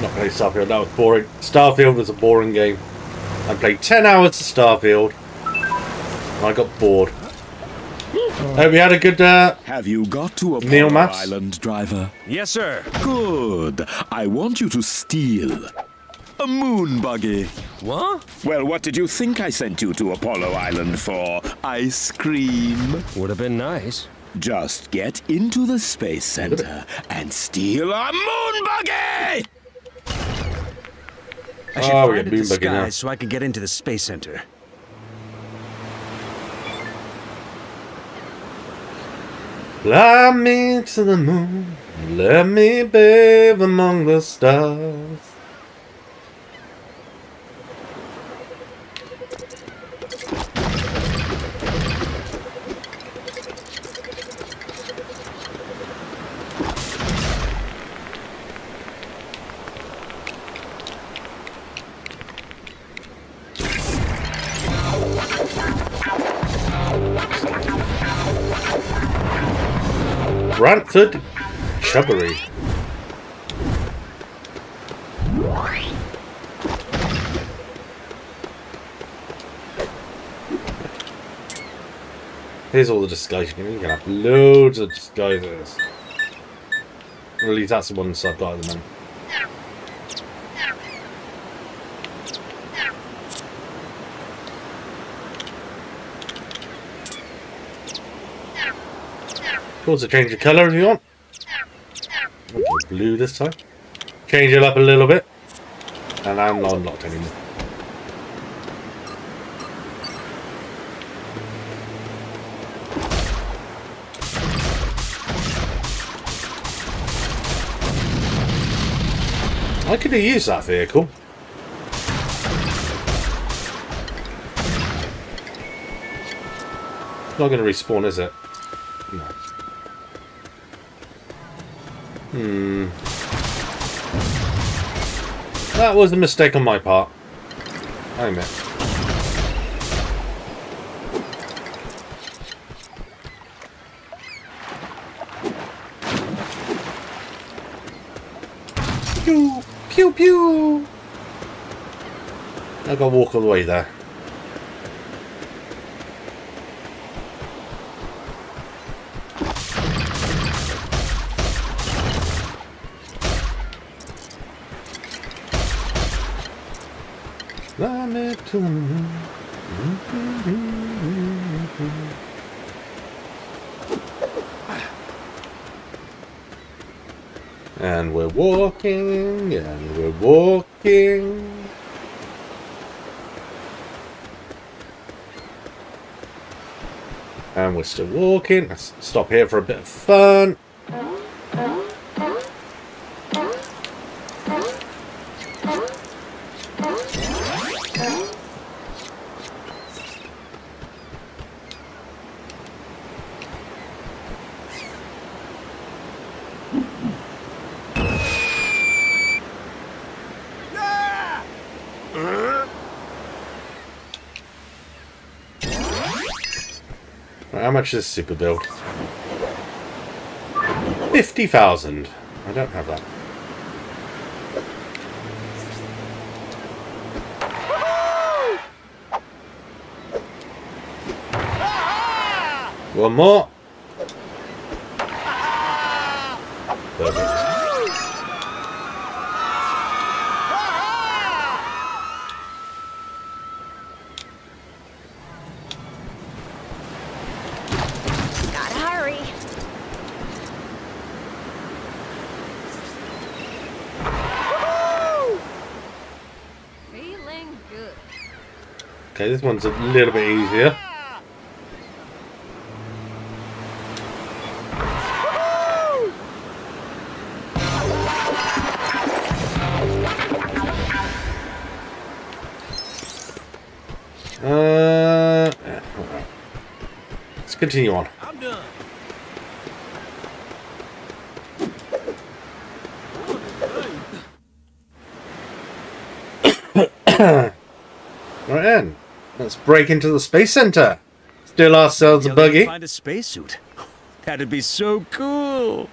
Not play Starfield, that was boring. Starfield was a boring game. I played 10 hours of Starfield. And I got bored. Hope you had a good, uh... Have you got to Apollo Neil Maps? Island, driver? Yes, sir. Good. I want you to steal a moon buggy. What? Well, what did you think I sent you to Apollo Island for? Ice cream? Would have been nice. Just get into the Space Center and steal a moon buggy! I should Oh, we find got a moon buggy now. disguise so I could get into the space center. Fly me to the moon. Let me bathe among the stars. Brantford Chubbery. Here's all the disguises. You can have loads of disguises. At least that's the ones I've got at the moment. To change the colour if you want. Blue this time. Change it up a little bit. And I'm not unlocked anymore. I could have used that vehicle. Not going to respawn, is it? Hmm. That was a mistake on my part. I admit. Pew! Pew pew! I gotta walk all the way there. Fly me to the moon. And we're walking, and we're walking. And we're still walking. Let's stop here for a bit of fun. Much is super build? 50,000. I don't have that. One more. Perfect. Gotta hurry. Feeling good. Okay, this one's a little bit easier. Uh, let's continue on. I'm done. right then, let's break into the space center. Steal ourselves a buggy. Find a spacesuit. That'd be so cool.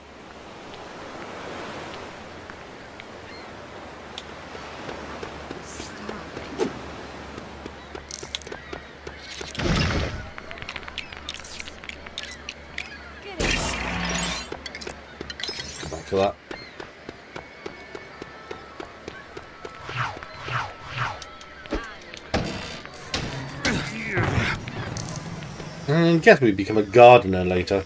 Guess we become a gardener later.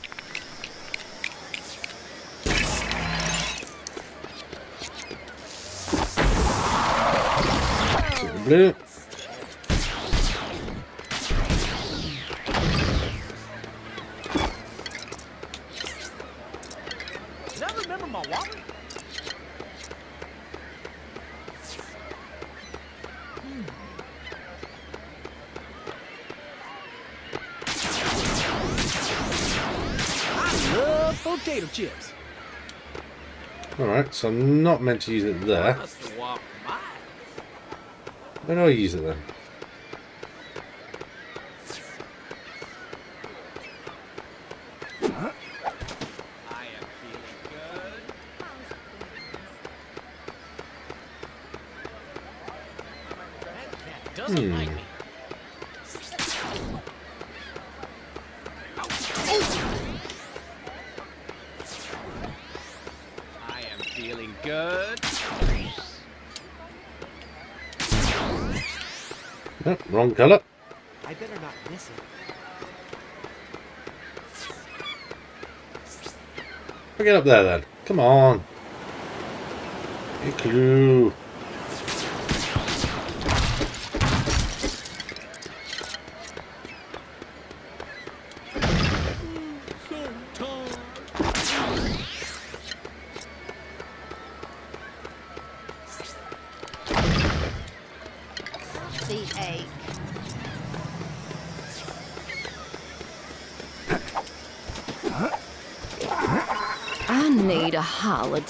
Blue. Did I remember my wallet? I love potato chips. Alright, so I'm not meant to use it there. Must have walked by. Where do I use it then? I am feeling good. That cat doesn't Hmm. like me. I am feeling good. Nope, colour. I better not miss it. Get up there then. Come on. Hey, clue.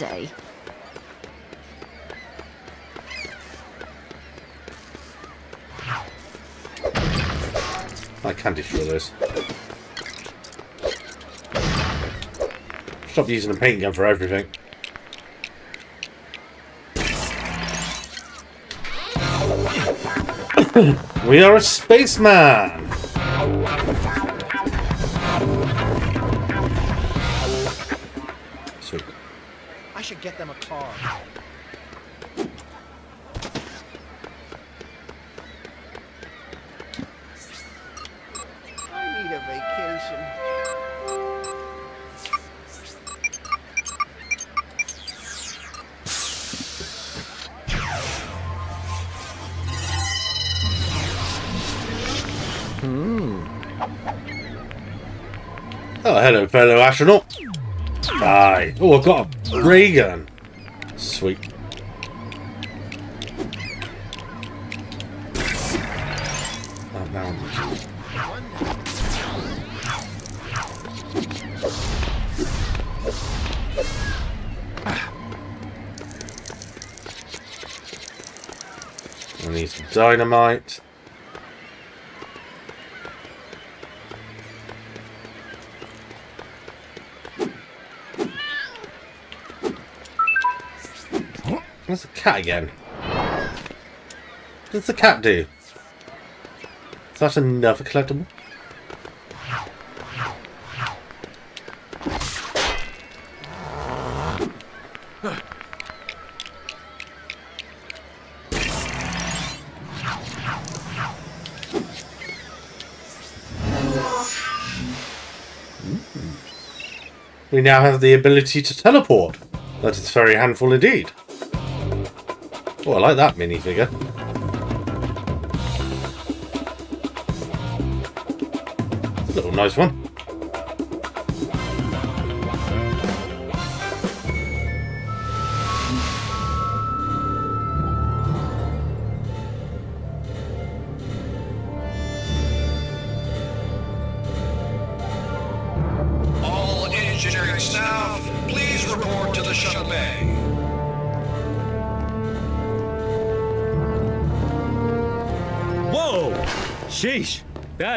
Holiday. I can destroy those. Stop using a paint gun for everything. we are a spaceman! fellow astronaut. Aye. Oh, I've got a ray gun. Sweet. Oh, no. Ah. I need some dynamite. Cat again? What does the cat do? Is that another collectible? Hmm. We now have the ability to teleport. That is very handful indeed. Oh, I like that minifigure. A little nice one.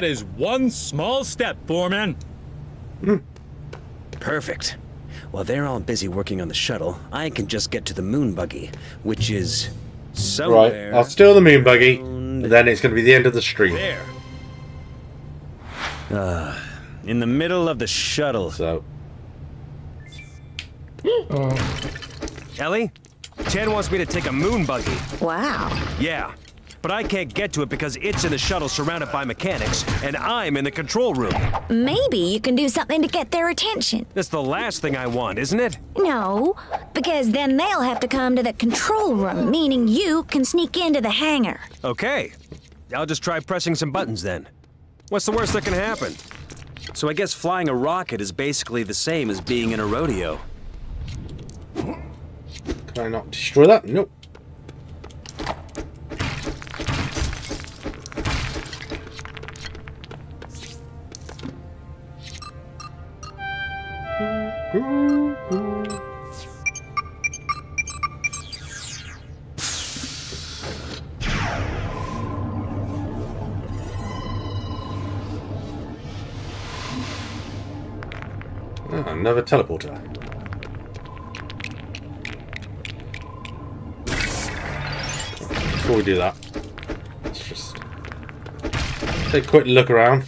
That is one small step, Foreman. Perfect. While they're all busy working on the shuttle, I can just get to the moon buggy, which is somewhere. Right, I'll steal the moon buggy, and then it's going to be the end of the stream. There. Uh, in the middle of the shuttle. So. Ellie, Chan wants me to take a moon buggy. Wow. Yeah, but I can't get to it because it's in the shuttle surrounded by mechanics, and I'm in the control room. Maybe you can do something to get their attention. That's the last thing I want, isn't it? No, because then they'll have to come to the control room, meaning you can sneak into the hangar. Okay. I'll just try pressing some buttons then. What's the worst that can happen? So I guess flying a rocket is basically the same as being in a rodeo. Can I not destroy that? Nope. Ah, another teleporter. Before we do that, let's just take a quick look around.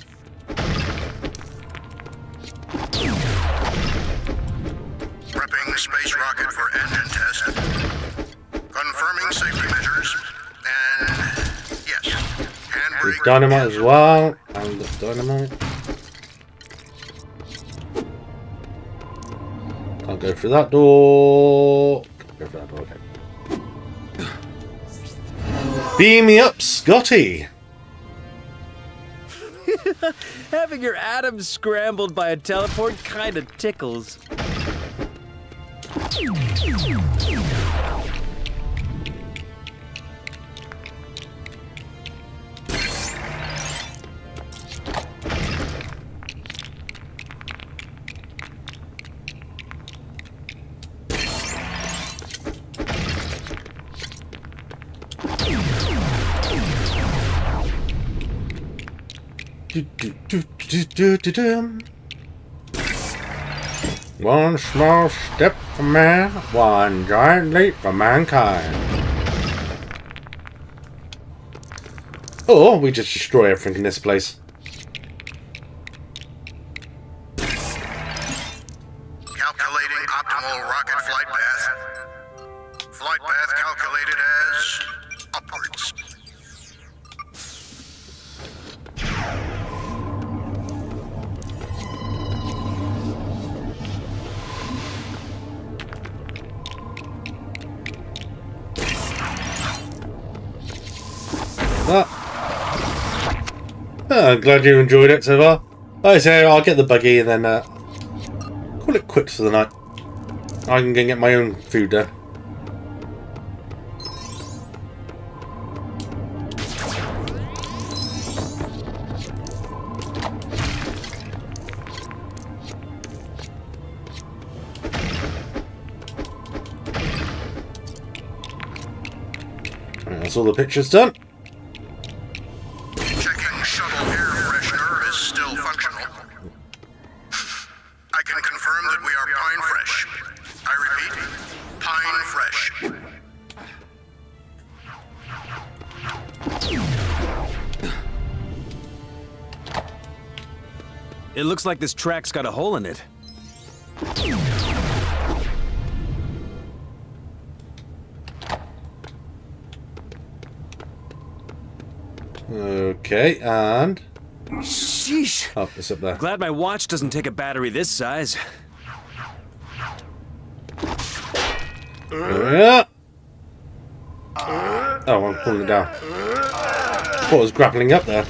Dynamite as well. And the dynamite. Can't go through that door. Go through that door, okay. Beam me up, Scotty! Having your atoms scrambled by a teleport kinda tickles. One small step for man, one giant leap for mankind. Or we just destroy everything in this place. glad you enjoyed it so far. Like I say, I'll get the buggy and then uh, call it quits for the night. I can go and get my own food there. That's all the pictures done. Looks like this track's got a hole in it. Okay, and Sheesh. oh, it's up there. Glad my watch doesn't take a battery this size. Yeah. Oh, I'm pulling it down. Thought I was grappling up there.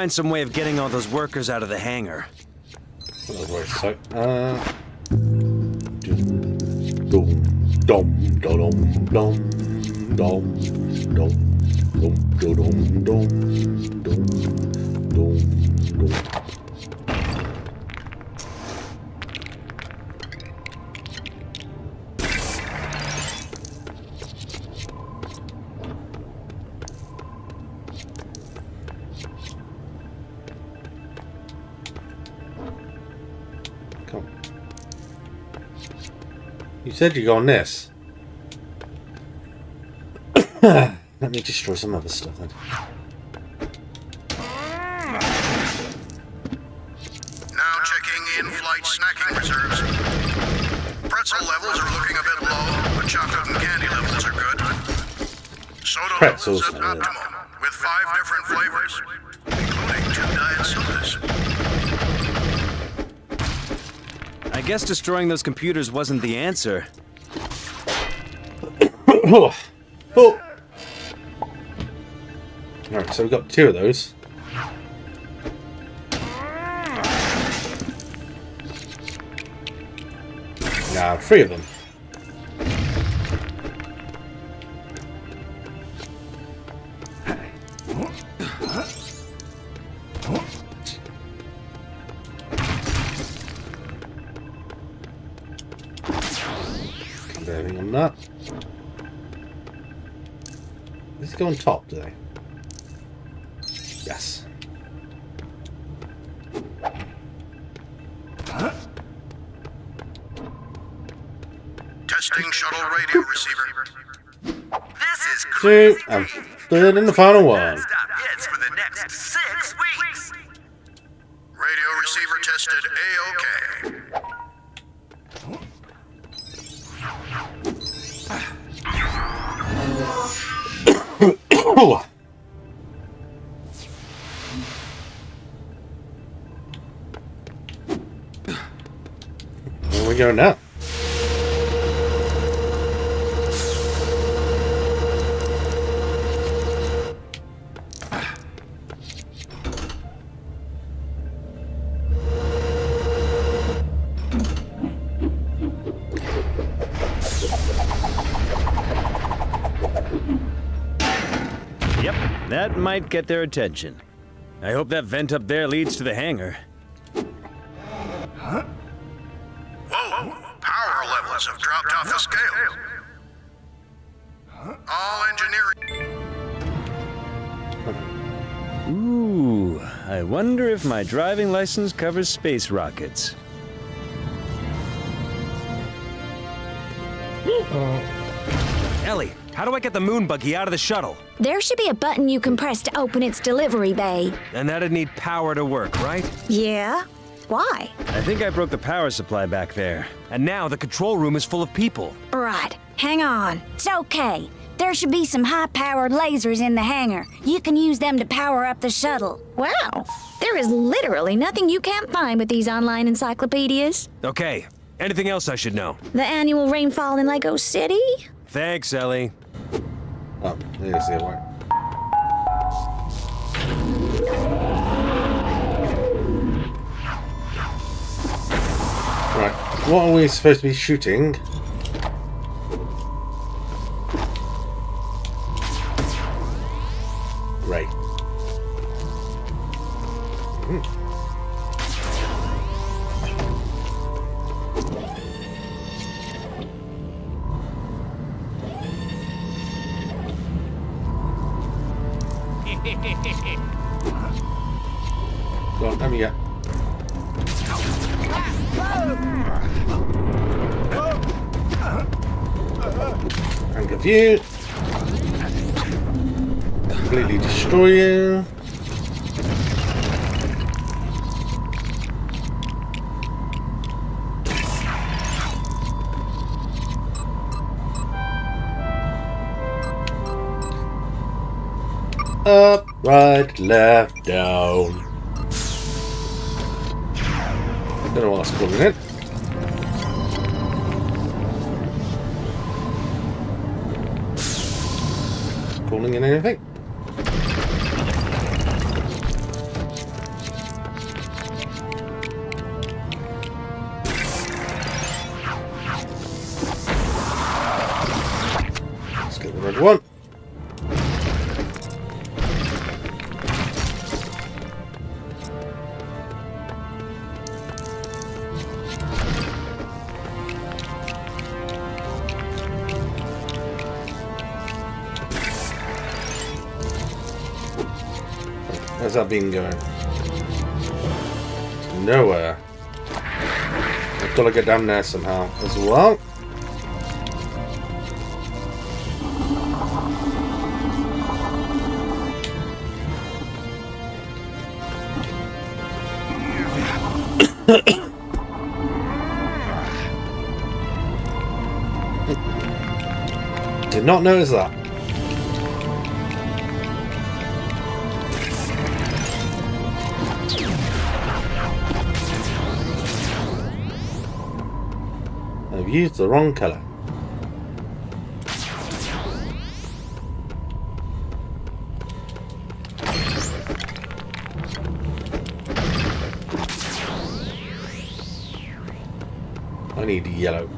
Find some way of getting all those workers out of the hangar. Uh, said you go on this. Let me destroy some other stuff then. Now checking in-flight snacking reserves. Pretzel levels are looking a bit low, but chocolate and candy levels are good. Soda Pretzels. levels at optimum, guess destroying those computers wasn't the answer. oh. Alright, so we've got two of those. Now, three of them. Go on top, do they? Yes. Testing shuttle radio receiver. This is Two, and third and the final one. That might get their attention. I hope that vent up there leads to the hangar. Whoa, power levels have dropped off the scale. All engineering. Ooh, I wonder if my driving license covers space rockets. Ellie, How do I get the moon buggy out of the shuttle? There should be a button you can press to open its delivery bay. And that'd need power to work, right? Yeah? Why? I think I broke the power supply back there. And now the control room is full of people. Right. Hang on. It's okay. There should be some high-powered lasers in the hangar. You can use them to power up the shuttle. Wow. There is literally nothing you can't find with these online encyclopedias. Okay. Anything else I should know? The annual rainfall in Lego City? Thanks, Ellie. Oh, there's the one. Right, what are we supposed to be shooting? Get down there somehow as well. Did not notice that. Used the wrong colour. I need yellow.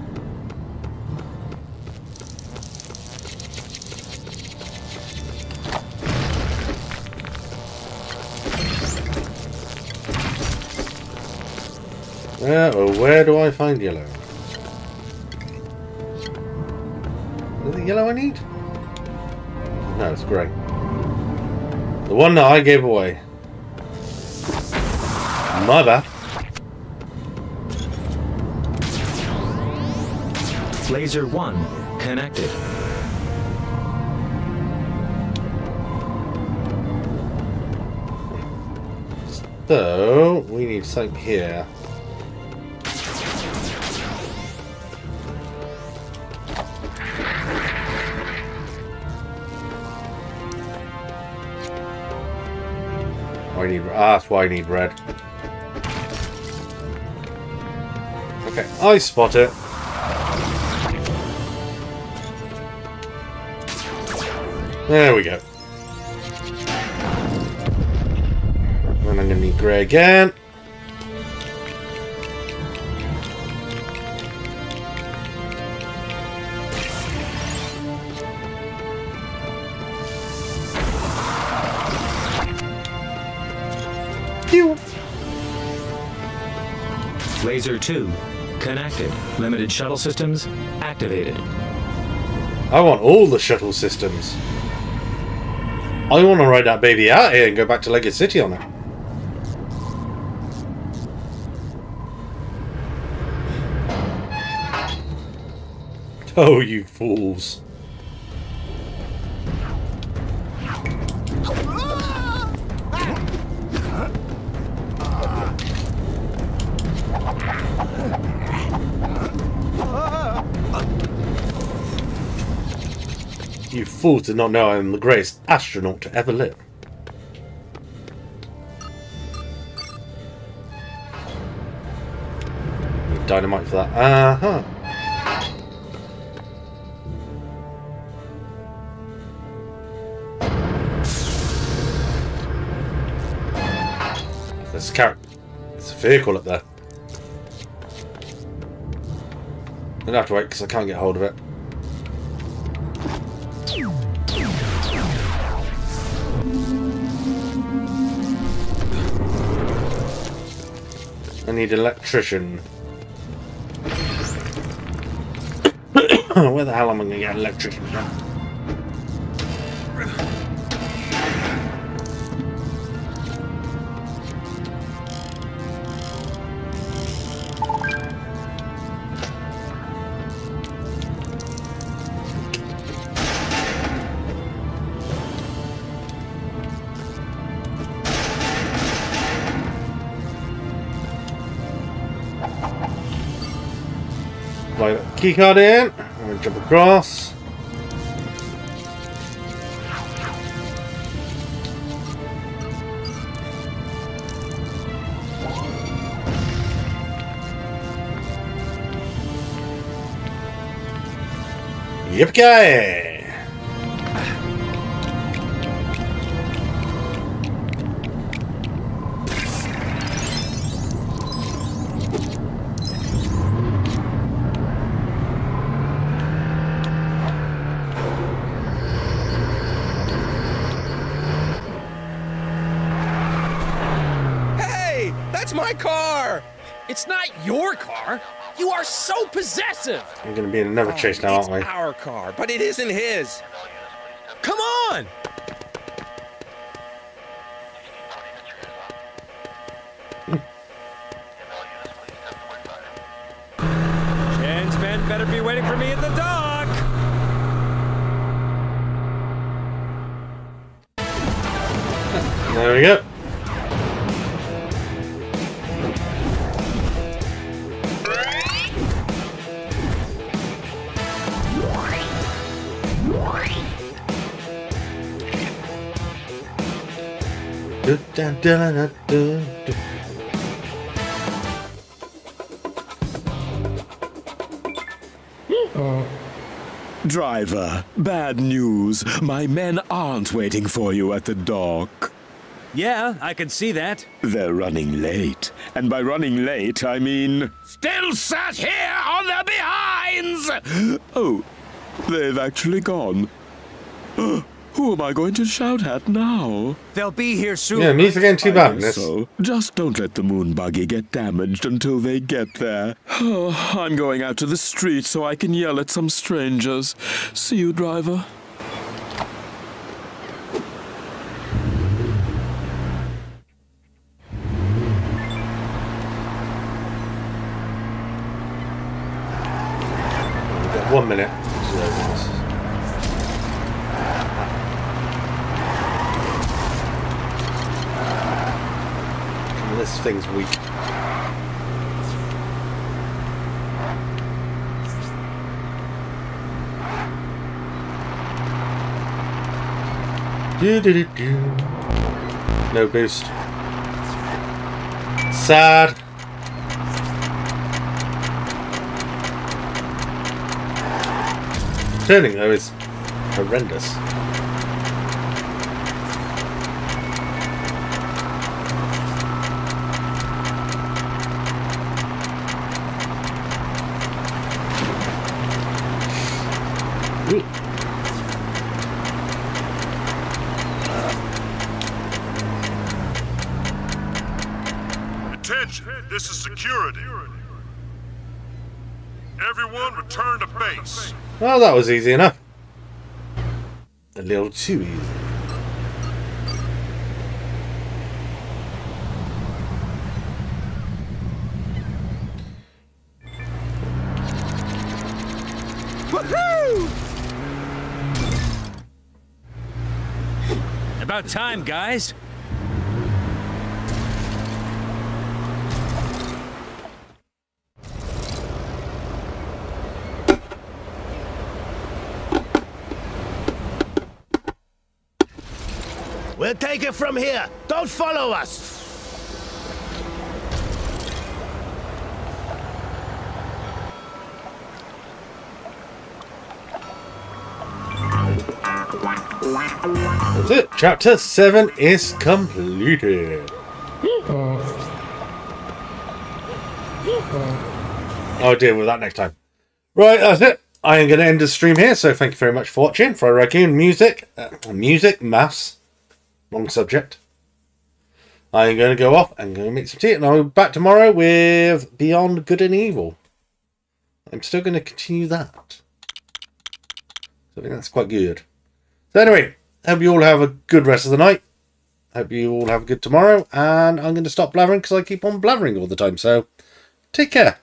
Oh, where do I find yellow? Is it yellow I need? No, it's grey. The one that I gave away. My bad. Laser 1 connected. So, we need something here. Ah, that's why I need red. Okay, I spot it. There we go. And I'm gonna need grey again. Laser 2 connected. Limited shuttle systems activated. I want all the shuttle systems. I want to ride that baby out here and go back to Lego City on it. Oh, you fools. Fool to not know I'm the greatest astronaut to ever live. Need dynamite for that. Uh huh. There's a car. It's a vehicle up there. I'm gonna have to wait because I can't get hold of it. Need electrician. Where the hell am I going to get an electrician from? That keycard in. I'm going to jump across. Possessive. We're going to be in another chase now, aren't we? Our car, but it isn't his. Come on! Chan's men better be waiting for me at the dock. There we go. Dun- dun- dun- dun- dun. Uh, driver, bad news. My men aren't waiting for you at the dock. Yeah, I can see that. They're running late. And by running late, I mean. Still sat here on their behinds! Oh, they've actually gone. Oh, Who am I going to shout at now? They'll be here soon. Yeah, music ain't too I bad in guess this. So, just don't let the moon buggy get damaged until they get there. Oh, I'm going out to the street so I can yell at some strangers. See you, driver. One minute. to load this. This thing's weak. Do do do do. No boost. Sad. Turning though is horrendous. Ooh. Attention, this is security. Everyone return to base. Well, that was easy enough. A little too easy. About time, guys. We'll take it from here. Don't follow us. That's it. Chapter 7 is completed. I'll deal with that next time. Right, that's it. I am going to end the stream here, so thank you very much for watching. For a Raccoon Music, uh, music, maths, wrong subject. I am going to go off and go make some tea, and I'll be back tomorrow with Beyond Good and Evil. I'm still going to continue that. So I think that's quite good. So anyway, hope you all have a good rest of the night. Hope you all have a good tomorrow, and I'm going to stop blathering because I keep on blathering all the time. So take care.